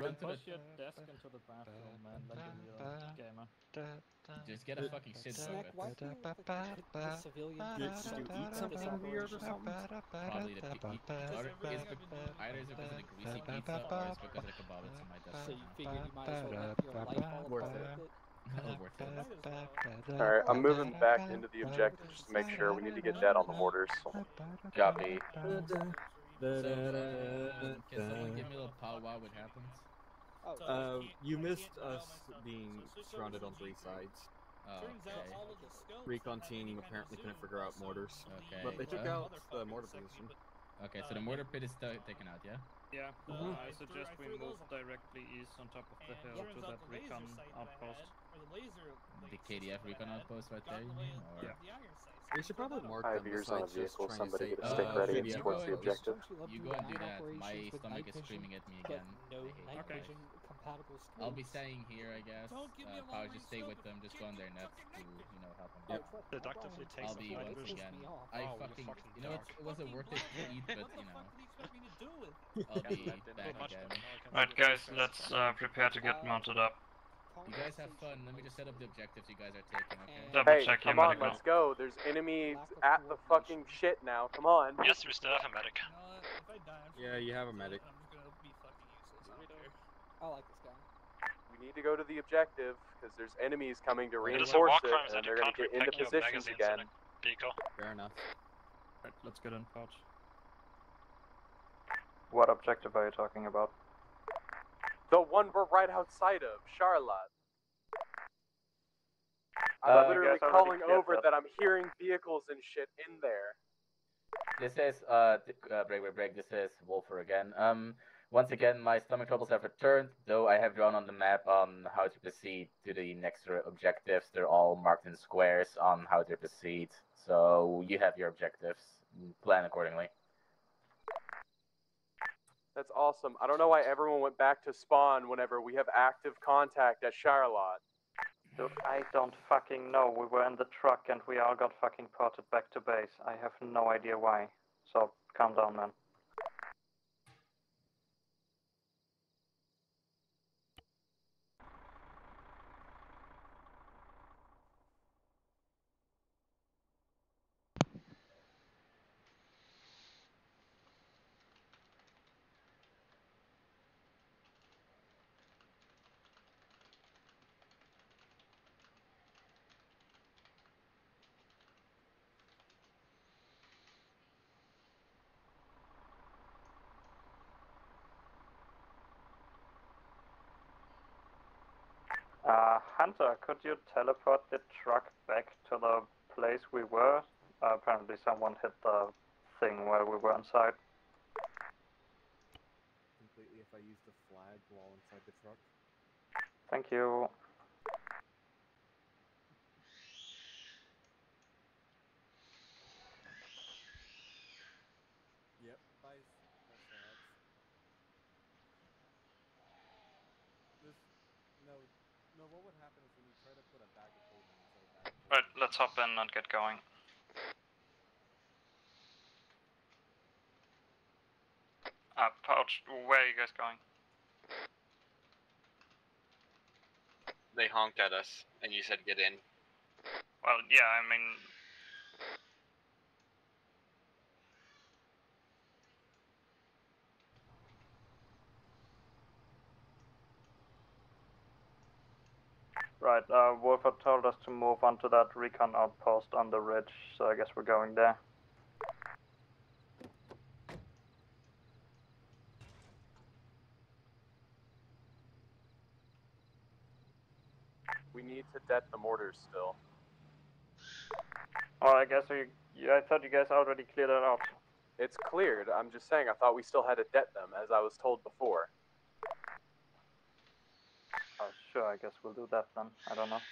Run to the Push your desk into the bathroom, man, like a real gamer. Just get a fucking shit Snack, why do you think the, the civilian Did you eat something weird or something? Probably the pe- either is bec- either is because of the greasy pizza or it's because of the kebabs on my desk. So you figured you might as well have your life all Worth about it. it? Well worth it. Alright, I'm moving back into the objective just to make sure we need to get that on the mortars. Copy. So, um, can someone give me a little powwow what happens? Oh, Uh, you missed us being surrounded on three sides. Oh, okay. Recon team apparently couldn't figure out mortars. Okay, But they took well- out the mortar position. Okay, so the mortar pit is ta- taken out, yeah? Yeah, Mhm. I suggest we move directly east on top of the hill to that recon outpost. The KDF recon outpost right there, you mean? Yeah. We should probably mark I have them ears on a vehicle. Somebody say, get a uh, stick ready and towards the objective. You go and do that. My stomach is screaming at me again. no I hate night it. vision compatible scopes. I'll be staying here, I guess. Don't give me Uh, a Power, long just stay with them. Just go on can't their get nets to, you know, help them. Yep. Deductively takes I'll the be night with them again. I you're fucking, fucking you know dark. It wasn't worth it to eat, but you know, I'll I'll be back again. Right, guys, let's uh, prepare to get mounted up. You guys have fun. Let me just set up the objectives you guys are taking, okay? Double Hey, check your come on, medical. let's go. There's enemies at the fucking shit now. Come on. Yes, we still have a medic. Yeah, you have a medic. I like this guy. We need to go to the objective because there's enemies coming to It is a reinforce war it, and they're gonna get into repack positions again. Fair enough. Right, let's get in, Pouch. What objective are you talking about? The one we're right outside of, Charlotte. I'm Uh, literally calling over that. that I'm hearing vehicles and shit in there. This is uh, uh break break break. This is Wolfer again. Um, once again, my stomach troubles have returned. Though I have drawn on the map on how to proceed to the next objectives. They're all marked in squares on how to proceed. So you have your objectives. Plan accordingly. That's awesome. I don't know why everyone went back to spawn whenever we have active contact at Charlotte. I don't fucking know. We were in the truck and we all got fucking ported back to base. I have no idea why. So calm down, man. Uh, Hunter, could you teleport the truck back to the place we were? Uh, apparently someone hit the thing while we were inside. Completely if I use the flag while inside the truck. Thank you. Yep. Bye. That's alright. This, no, no. What would happen is when you try to put a bag of holding inside a bag of Right, let's hop in and get going. Uh, Pouch, where are you guys going? They honked at us, and you said get in. Well, yeah, I mean, Right, uh, Wolfer told us to move on to that recon outpost on the ridge, so I guess we're going there. We need to det the mortars still. Oh, I guess we. Yeah, I thought you guys already cleared it out. It's cleared. I'm just saying I thought we still had to det them, as I was told before. Sure, I guess we'll do that then. I don't know.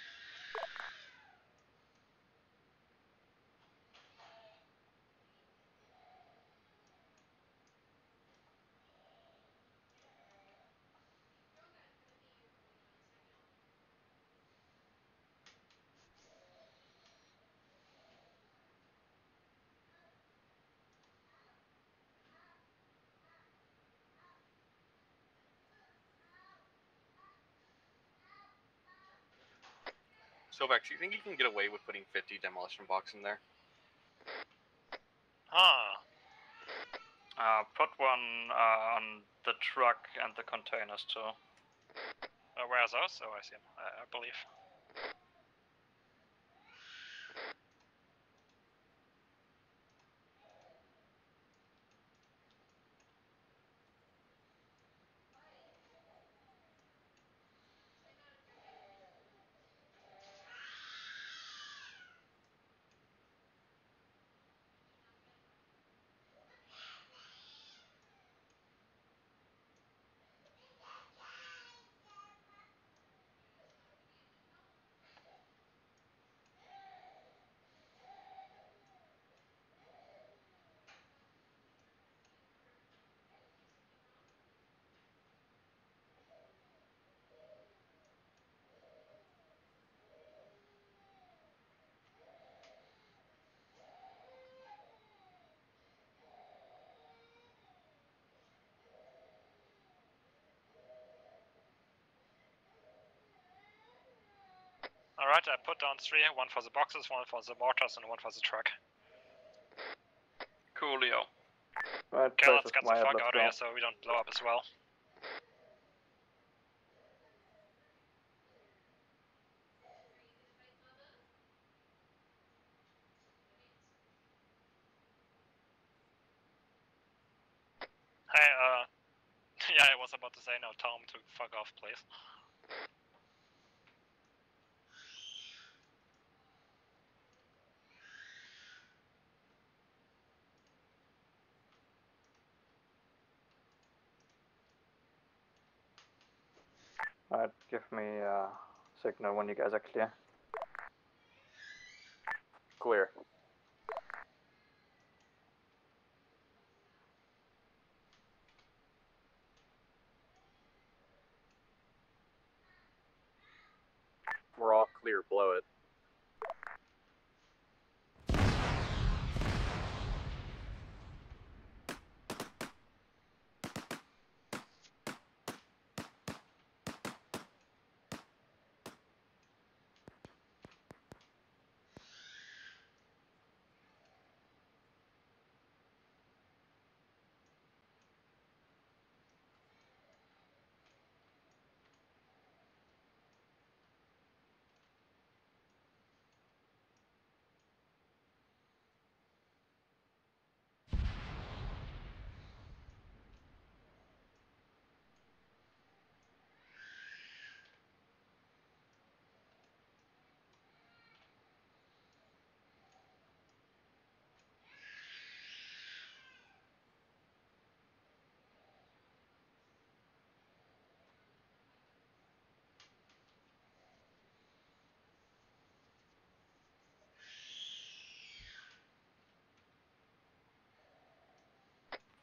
Silvax, you think you can get away with putting 50 demolition box in there? huh. Uh, put one uh, on the truck and the containers too. Uh, where are those? Oh, I see 'em, I, I believe. Alright, I put down three, one for the boxes, one for the mortars, and one for the truck. Coolio. Right, Okay, place let's get the wired, fuck out of here so we don't blow up as well. Hey, uh, yeah, I was about to say no, tell him to fuck off, please. Alright, give me a signal when you guys are clear. Clear. We're all clear. Blow it.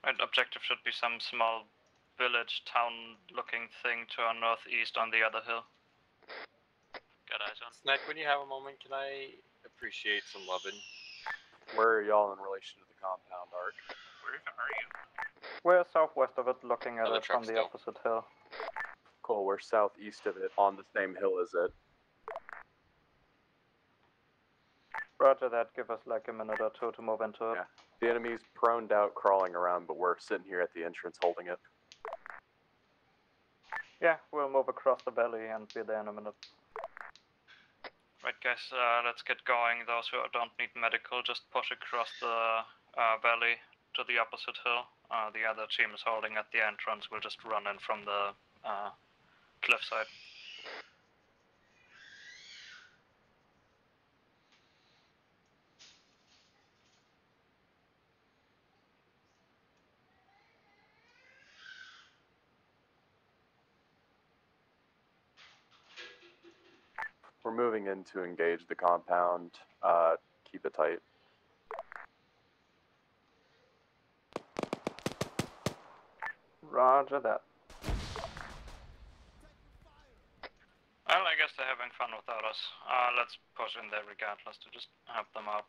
Right, objective should be some small village, town looking thing to our northeast on the other hill. Got eyes on. Snack, when you have a moment, can I appreciate some loving? Where are y'all in relation to the compound, Ark? Where are you? We're southwest of it, looking at Another it from the still. opposite hill. Cool, we're southeast of it, on the same hill as it. Roger that, give us like a minute or two to move into it. Yeah. The enemy's proned out, crawling around, but we're sitting here at the entrance holding it. Yeah, we'll move across the valley and be there in a minute. Right, guys, uh, let's get going. Those who don't need medical, just push across the uh, valley to the opposite hill. Uh, the other team is holding at the entrance. We'll just run in from the uh, cliffside. We're moving in to engage the compound. Uh, keep it tight. Roger that. Well, I guess they're having fun without us. Uh, let's push in there regardless to just help them out.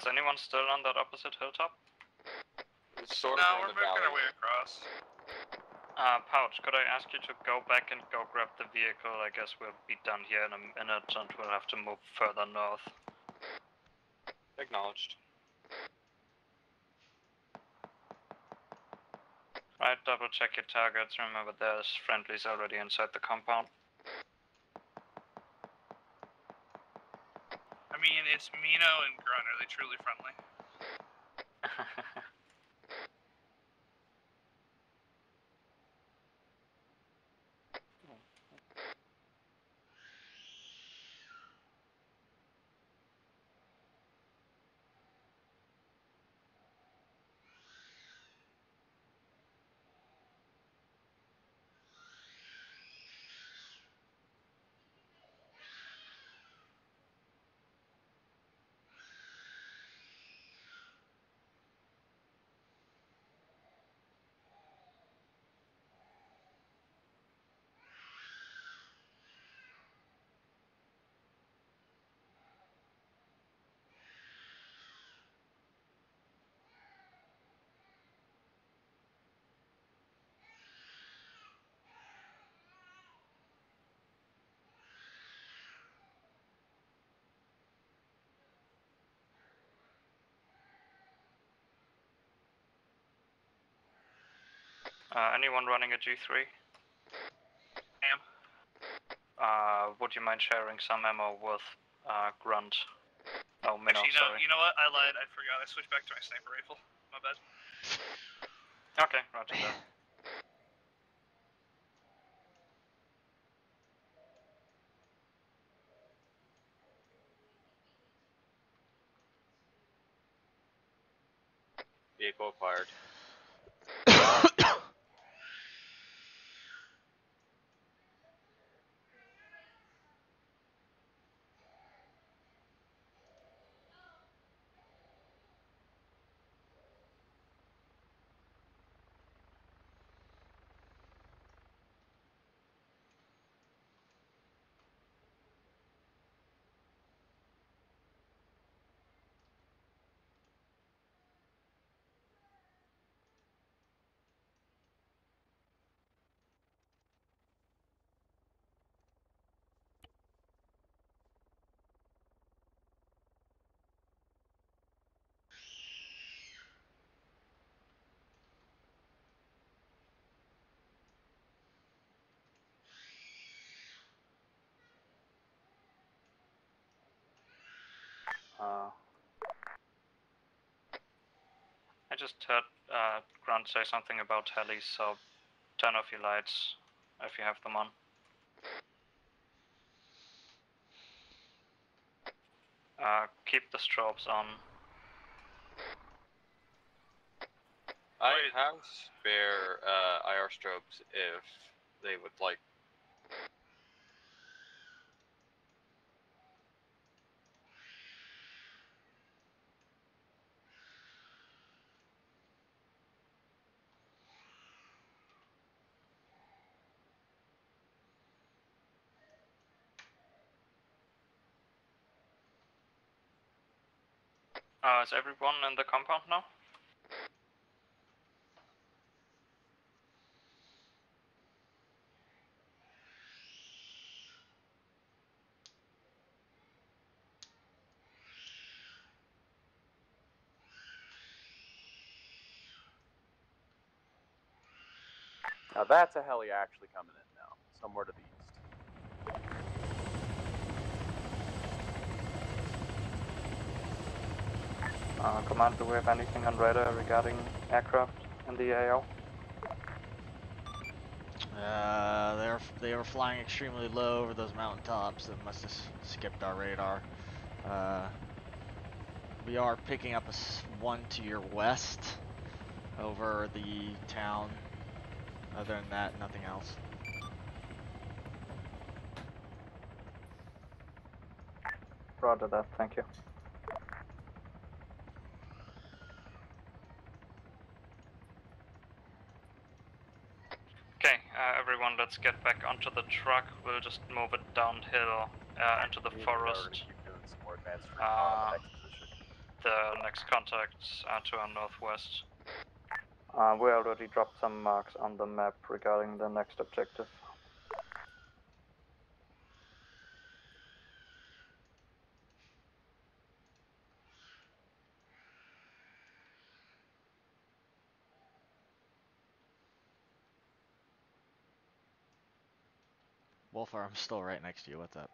Is anyone still on that opposite hilltop? Sort no, of we're in the making our way across. Uh, Pouch, could I ask you to go back and go grab the vehicle? I guess we'll be done here in a minute and we'll have to move further north. Acknowledged. Right, double check your targets. Remember there's friendlies already inside the compound. I mean, it's Mino and Grunt. Are they truly friendly? Uh, anyone running a G3? I Am. Uh, would you mind sharing some ammo with uh, Grunt? Oh, Minnow, Actually, no, sorry. you know what? I lied. I forgot. I switched back to my sniper rifle. My bad. Okay, roger that. Vehicle acquired. Uh, I just heard uh, Grant say something about helis, so turn off your lights if you have them on. Uh, keep the strobes on. I have spare uh, IR strobes if they would like. Uh, is everyone in the compound now? Now that's a heli actually coming in now, somewhere to the east. Uh, Command, do we have anything on radar regarding aircraft in the AO? Uh, they're they were flying extremely low over those mountain tops. That must have skipped our radar. Uh, we are picking up a s- one to your west over the town. Other than that, nothing else. Roger that, thank you. Okay, uh, everyone, let's get back onto the truck. We'll just move it downhill uh, into the Me and Joe are gonna forest. keep doing some more advanced recon Uh, the next position. the next contact uh, to our northwest. Uh, we already dropped some marks on the map regarding the next objective. Wolfar, I'm still right next to you. What's up?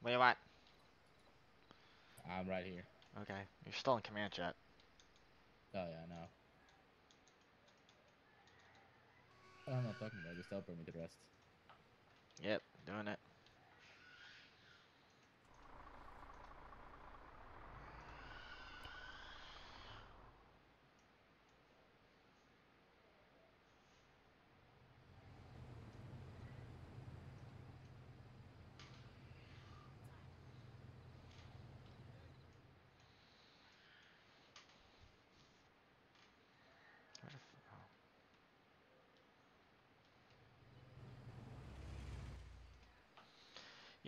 What do you want? I'm right here. Okay, you're still in command chat. Oh yeah, no. I'm not talking about. Just teleport me to the rest. Yep, doing it.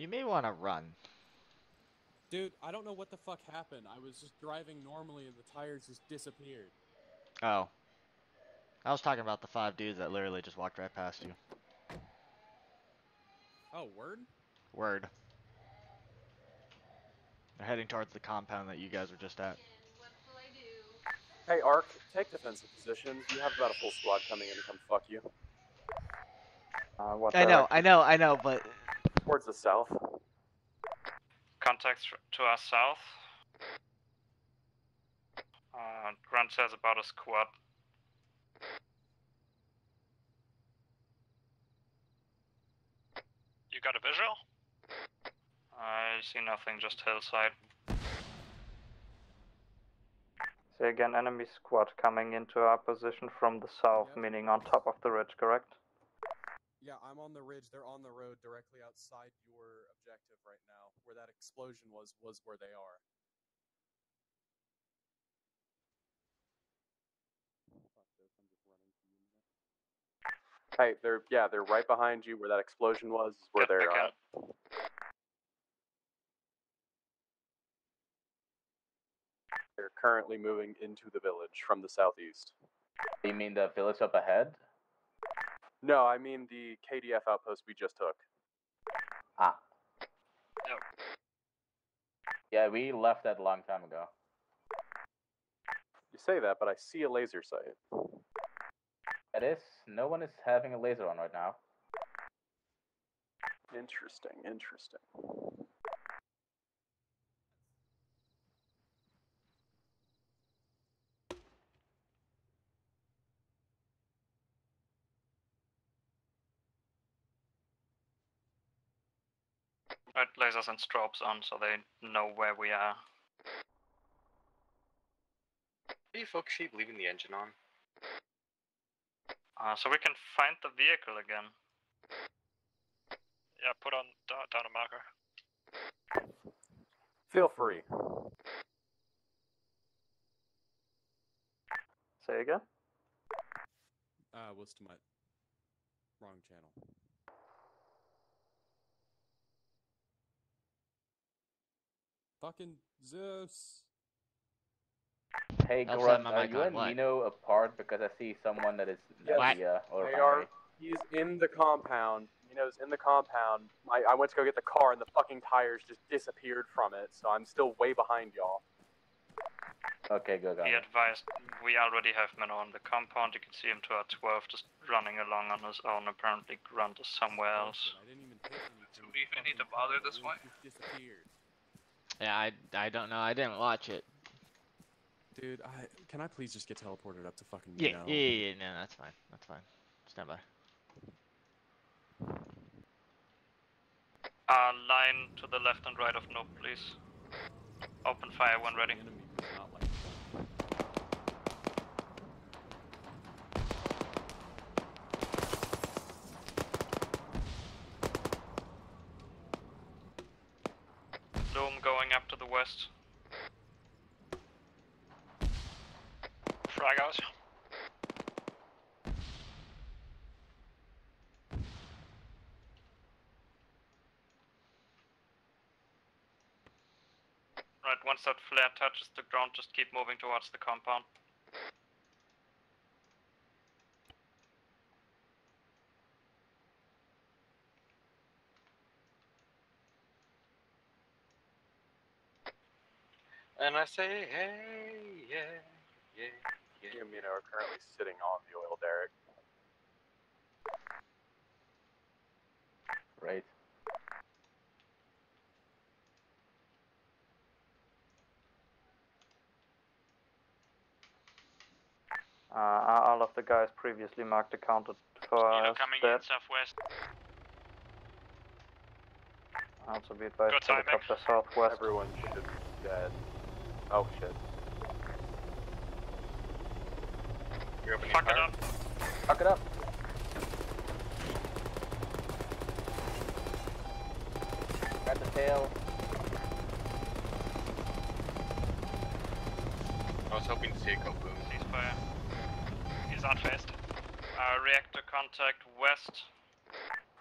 You may want to run. Dude, I don't know what the fuck happened. I was just driving normally and the tires just disappeared. Oh. I was talking about the five dudes that literally just walked right past you. Oh, word? Word. They're heading towards the compound that you guys were just at. What will I do? Hey, Ark, take defensive positions. You have about a full squad coming in to come fuck you. Uh, what I know, I know, I know, but Towards the south. Contacts to our south. Uh, Grant says about a squad. You got a visual? I see nothing, just hillside. Say again, enemy squad coming into our position from the south, meaning on top of the ridge, correct? Yeah, I'm on the ridge. They're on the road directly outside your objective right now. Where that explosion was, was where they are. Hey, they're yeah, they're right behind you. Where that explosion was, is where they're uh, They're currently moving into the village from the southeast. You mean the village up ahead? No, I mean the KDF outpost we just took. Ah. Yeah, we left that a long time ago. You say that, but I see a laser sight. It is. No one is having a laser on right now. Interesting, interesting. Right, lasers and strobes on so they know where we are. Are you folks keep leaving the engine on? Uh, so we can find the vehicle again. Yeah, put on da- down a marker. Feel free. Say again? Uh, was to my wrong channel. Fucking Zeus. Hey, I'll Grunt, set my are mic you and what? Mino apart? Because I see someone that is Yes, at the uh, oil they are. He's in the compound. Mino's in the compound. My, I went to go get the car, and the fucking tires just disappeared from it. So I'm still way behind y'all. Okay, good. got He advised we already have Minnow on the compound. You can see him to our 12 just running along on his own. Apparently, Grunt is somewhere else. Do we even need to bother this way? Yeah, I I don't know. I didn't watch it. Dude, I can I please just get teleported up to fucking Yeah, Mino? yeah, yeah, yeah, no, that's fine. That's fine. Stand by. Uh, line to the left and right of no, please. Open fire when ready. Loom going up to the west. Frag out. Right, once that flare touches the ground, just keep moving towards the compound. And I say, hey, yeah, yeah, yeah. You and Mino are currently sitting on the oil derrick. Right. Uh, all of the guys previously marked accounted for Mino us coming dead. in southwest. Also be advised Good timing. helicopter southwest. Everyone should be dead. Oh shit. You're opening Fuck it up. Fuck it up. Grab the tail. I was hoping to see a go boom. Ceasefire. He's on fast. Uh, reactor contact west.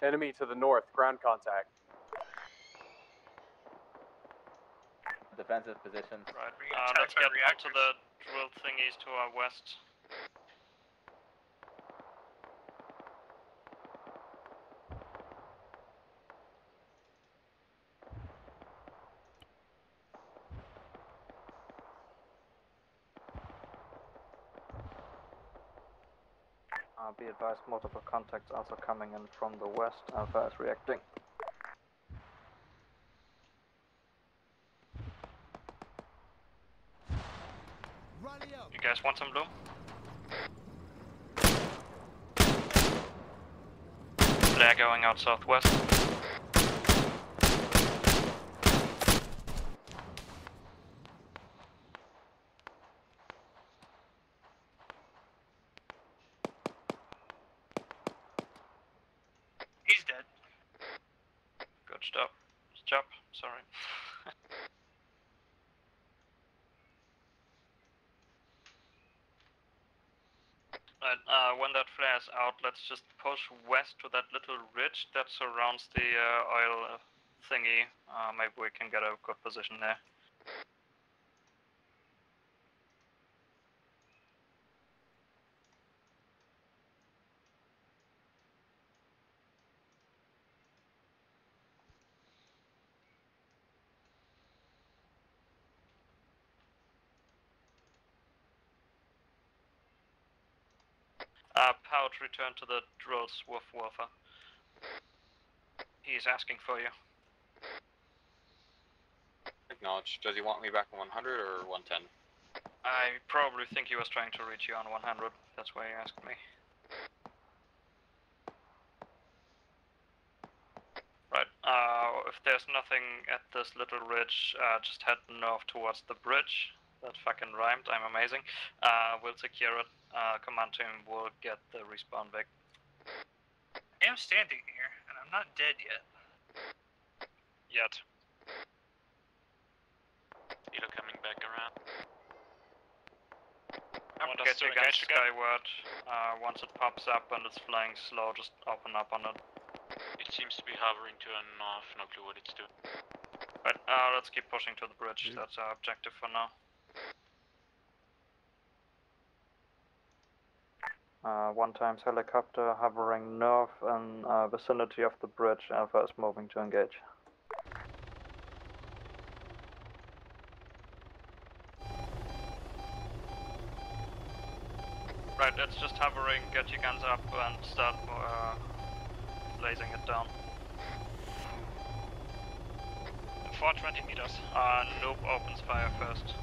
Enemy to the north. Ground contact. defensive position. Right. Uh, let's get reactors. to the drill thingies to our west. Uh, be advised, multiple contacts also coming in from the west and fast reacting. Want some blue? They're going out southwest. He's dead. Good job. Job. Sorry. Uh, when that flares out, let's just push west to that little ridge that surrounds the uh, oil thingy. Uh, maybe we can get a good position there. Return to the drills, Wolf Wolfer. He's asking for you. Acknowledge. Does he want me back on 100 or 110? I probably think he was trying to reach you on 100. That's why he asked me. Right. Uh, if there's nothing at this little ridge, uh, just head north towards the bridge. That fucking rhymed. I'm amazing. Uh, we'll secure it. Uh, command team will get the respawn back. I am standing here, and I'm not dead yet. Yet. Helo coming back around. Want us Get to your guns engage skyward. Uh, once it pops up and it's flying slow, just open up on it. It seems to be hovering to a north, no clue what it's doing. But uh, let's keep pushing to the bridge. That's our objective for now. Uh, one times helicopter hovering north in uh, vicinity of the bridge. Alpha is moving to engage. Right, it's just hovering. Get your guns up and start uh, blazing it down. 420 meters. Uh, Noob opens fire first.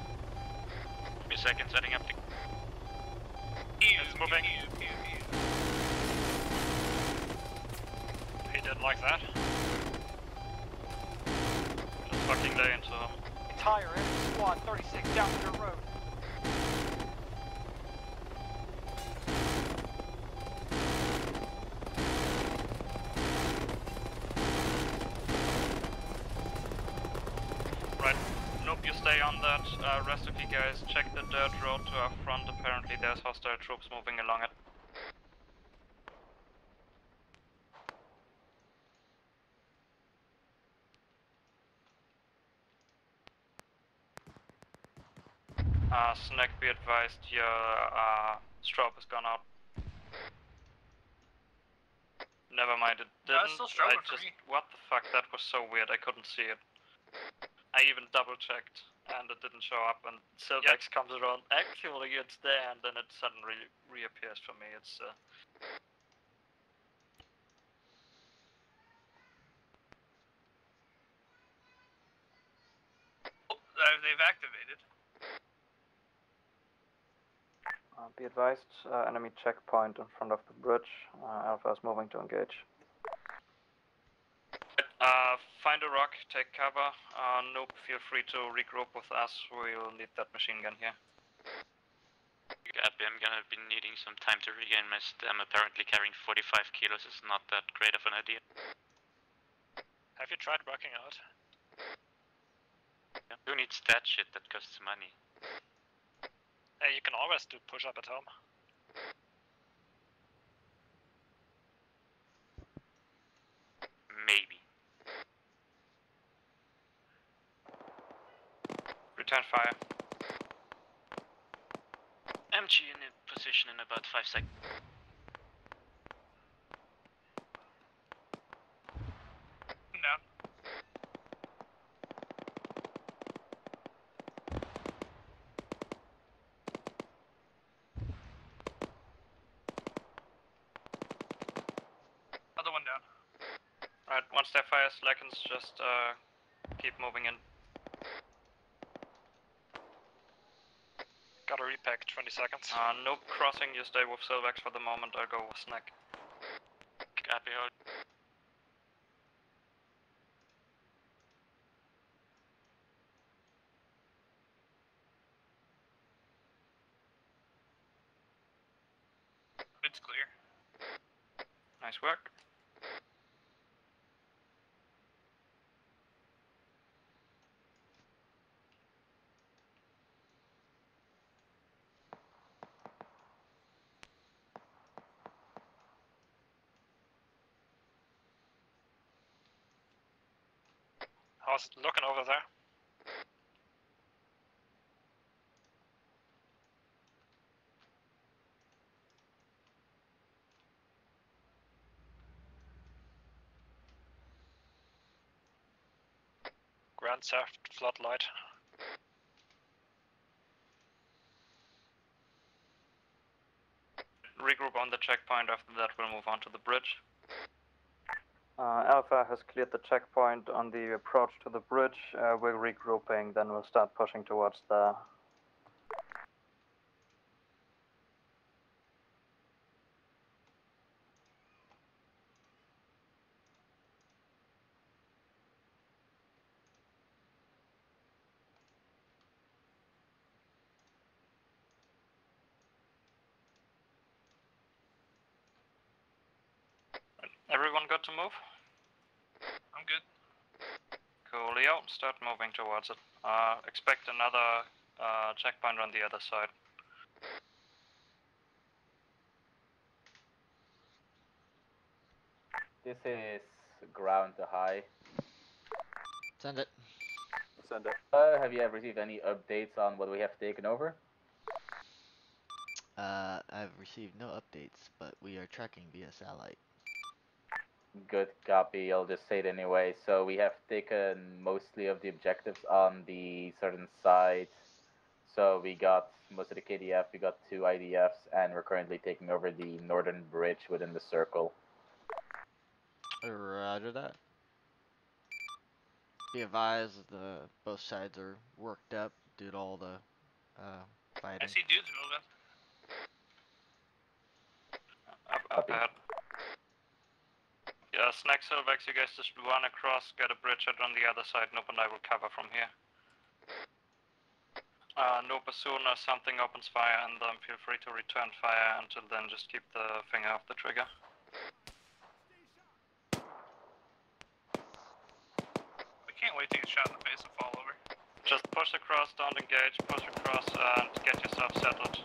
Give me second, setting up the... Moving. He didn't like that. Just fucking lay into him. Entire squad 36 down the road. Rest of you guys, check the dirt road to our front. Apparently, there's hostile troops moving along it. Uh, Snack, be advised, your uh, strobe has gone out. Never mind, it didn't. still I just, what the fuck? That was so weird. I couldn't see it. I even double checked, and it didn't show up. And Silvax comes around. Actually, it's there, and then it suddenly reappears for me. It's uh, Uh, they've activated. Uh, be advised, uh, enemy checkpoint in front of the bridge. Uh, Alpha is moving to engage. Uh, find a rock, take cover. Uh, nope, feel free to regroup with us. We'll need that machine gun here. Copy, I'm gonna be needing some time to regain my stem. Apparently carrying 45 kilos is not that great of an idea. Have you tried working out? Who needs that shit that costs money? Hey, you can always do push up at home. Maybe. Return fire. MG in position in about 5 seconds. Alright, once their fire slackens, just uh, keep moving in. Repack, 20 seconds. Uh, no crossing, you stay with Silvax for the moment, I'll go with Snack. Copy, hold. It's clear. Nice work. How's it looking over there? Grand Theft Floodlight. Regroup on the checkpoint, after that we'll move on to the bridge. Uh, Alpha has cleared the checkpoint on the approach to the bridge. Uh, we're regrouping, then we'll start pushing towards the. Everyone good to move? I'm good. Coolio, start moving towards it. Uh, expect another uh, checkpoint on the other side. This is ground to high. Send it. Send it. Uh, have you ever received any updates on what we have taken over? Uh, I've received no updates, but we are tracking via satellite. Good copy. I'll just say it anyway. So we have taken mostly of the objectives on the certain side. So we got most of the KDF, we got two IDFs, and we're currently taking over the northern bridge within the circle. Roger that. Be advised, the both sides are worked up due to all the uh, fighting. I see dudes moving. Up, up ahead. Yeah, Snack Silvax, you guys just run across, get a bridge out on the other side, Nope and I will cover from here. Uh, Nope, as soon as something opens fire, and then feel free to return fire. Until then, just keep the finger off the trigger. I can't wait to get shot in the face and fall over. Just push across, don't engage, push across, and get yourself settled.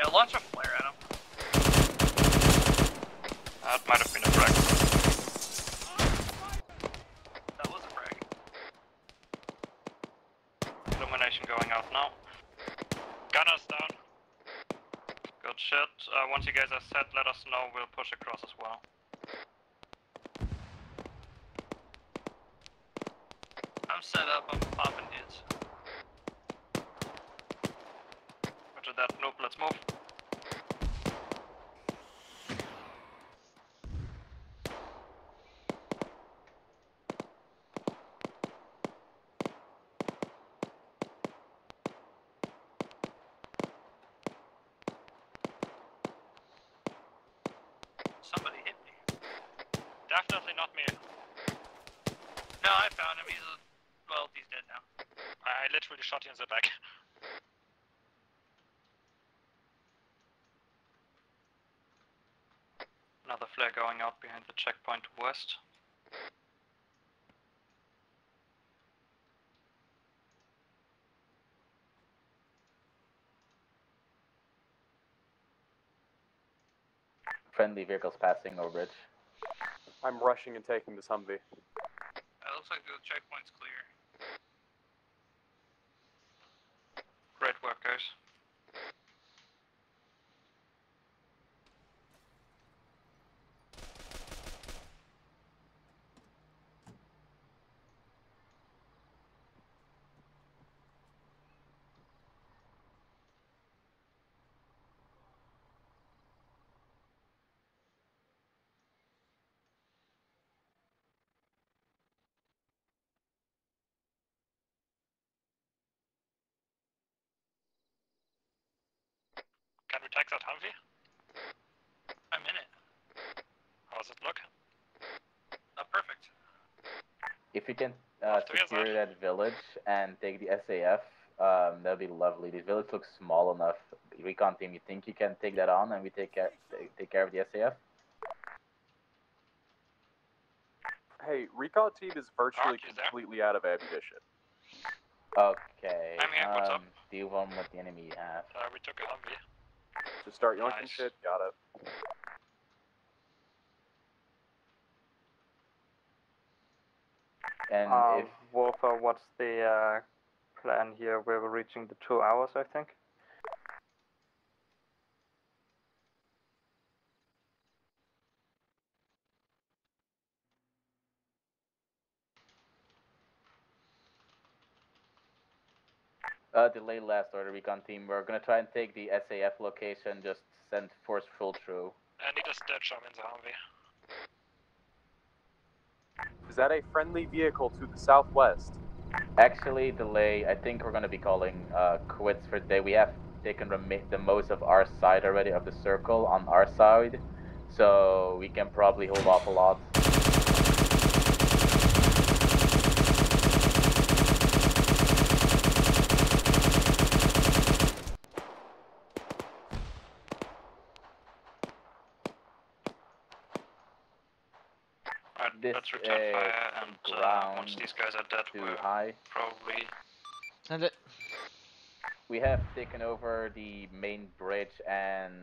Yeah, launch a flare at him. That might have been a frag. That was a frag. Illumination going out now. Gunners down. Good shit. Uh, once you guys are set, let us know. We'll push across as well. I'm set up. I'm popping dudes. Roger that. Nope, let's move. Somebody hit me. Definitely not me. No, I found him. He's a, well, he's dead now. I literally shot you in the back. Another flare going out behind the checkpoint west. Friendly vehicles passing over bridge. I'm rushing and taking this Humvee. It looks like the checkpoint's clear. We take that Humvee? I'm in it. How's it look? Uh, perfect. If you can uh, secure that village and take the SAF, um, that'd be lovely. The village looks small enough. Recon team, you think you can take that on and we take care take, take care of the SAF? Hey, recon team is virtually Ark, you there? completely out of ammunition. Okay. I'm here, what's up? um, deal on what the enemy have. Uh, we took a Humvee. Just start yoinking Nice. shit. Got it. And Uh, if Wolfer, what's the uh, plan here? We're reaching the two hours, I think. Uh, delay last order, recon team, we're gonna try and take the SAF location. Just send force full through. I need a stitch, I'm in the Humvee. Is that a friendly vehicle to the southwest? Actually, delay. I think we're gonna be calling uh, quits for today. We have taken the most of our side already of the circle on our side, so we can probably hold off a lot. Alright, This let's return uh, fire and uh, ground once these guys are dead, too we're high. probably Send it. We have taken over the main bridge, and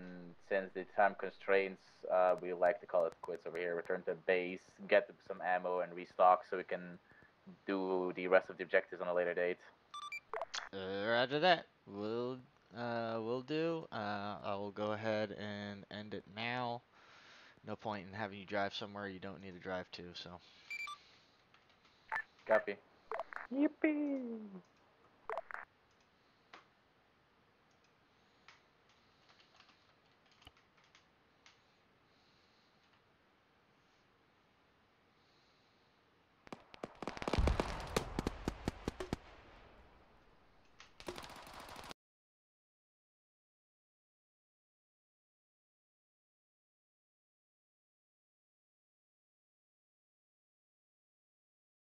since the time constraints, uh, we like to call it quits over here. Return to base, get some ammo, and restock so we can do the rest of the objectives on a later date. Uh, roger that. Will uh will do. Uh, I will go ahead and end it now. No point in having you drive somewhere you don't need to drive to. So. Copy. Yippee!